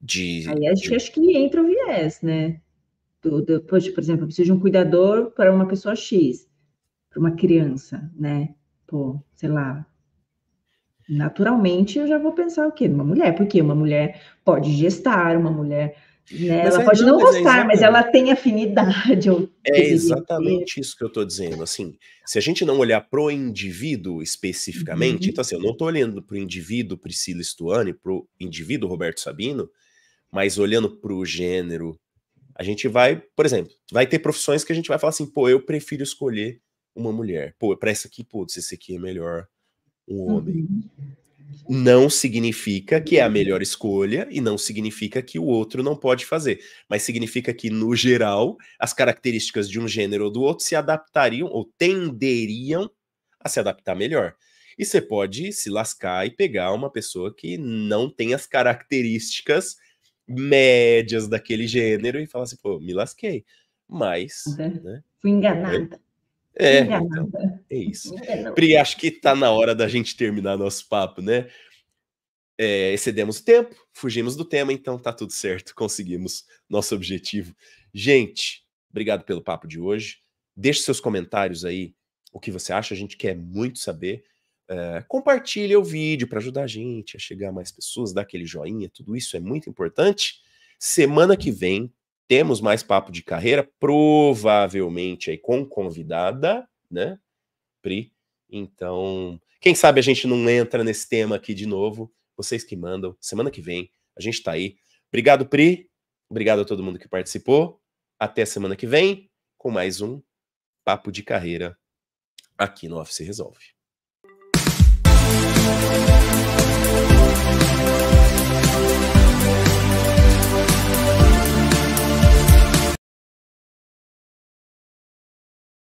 S1: De,
S2: Aí acho, de... acho que entra o viés, né? Do, do, poxa, por exemplo, eu preciso de um cuidador para uma pessoa X, para uma criança, né? Pô, sei lá, naturalmente eu já vou pensar o quê? Uma mulher, porque uma mulher pode gestar, uma mulher, né, ela é, pode não, não mas é gostar, é mas ela tem afinidade.
S1: é exatamente isso que eu estou dizendo. Assim, se a gente não olhar pro indivíduo especificamente, uhum. então assim, eu não estou olhando pro indivíduo Priscila Stuani, pro indivíduo Roberto Sabino, mas olhando pro gênero, a gente vai, por exemplo, vai ter profissões que a gente vai falar assim, pô, eu prefiro escolher uma mulher. Pô, para essa aqui, putz, esse aqui é melhor um homem. Uhum. Não significa que é a melhor escolha e não significa que o outro não pode fazer, mas significa que, no geral, as características de um gênero ou do outro se adaptariam ou tenderiam a se adaptar melhor. E você pode se lascar e pegar uma pessoa que não tem as características médias daquele gênero e falar assim, pô, me lasquei. Mas.
S2: Uhum. Né? Fui enganada.
S1: É, então, é isso. Pri, acho que tá na hora da gente terminar nosso papo, né? é, excedemos o tempo, fugimos do tema, então tá tudo certo, conseguimos nosso objetivo. Gente, obrigado pelo papo de hoje. Deixe seus comentários aí, o que você acha, a gente quer muito saber. É, compartilhe o vídeo para ajudar a gente a chegar a mais pessoas, dar aquele joinha, tudo isso é muito importante. Semana que vem temos mais papo de carreira, provavelmente aí com convidada, né, Pri? Então, quem sabe a gente não entra nesse tema aqui de novo. Vocês que mandam. Semana que vem a gente tá aí. Obrigado, Pri. Obrigado a todo mundo que participou. Até semana que vem com mais um Papo de Carreira aqui no Office Resolve.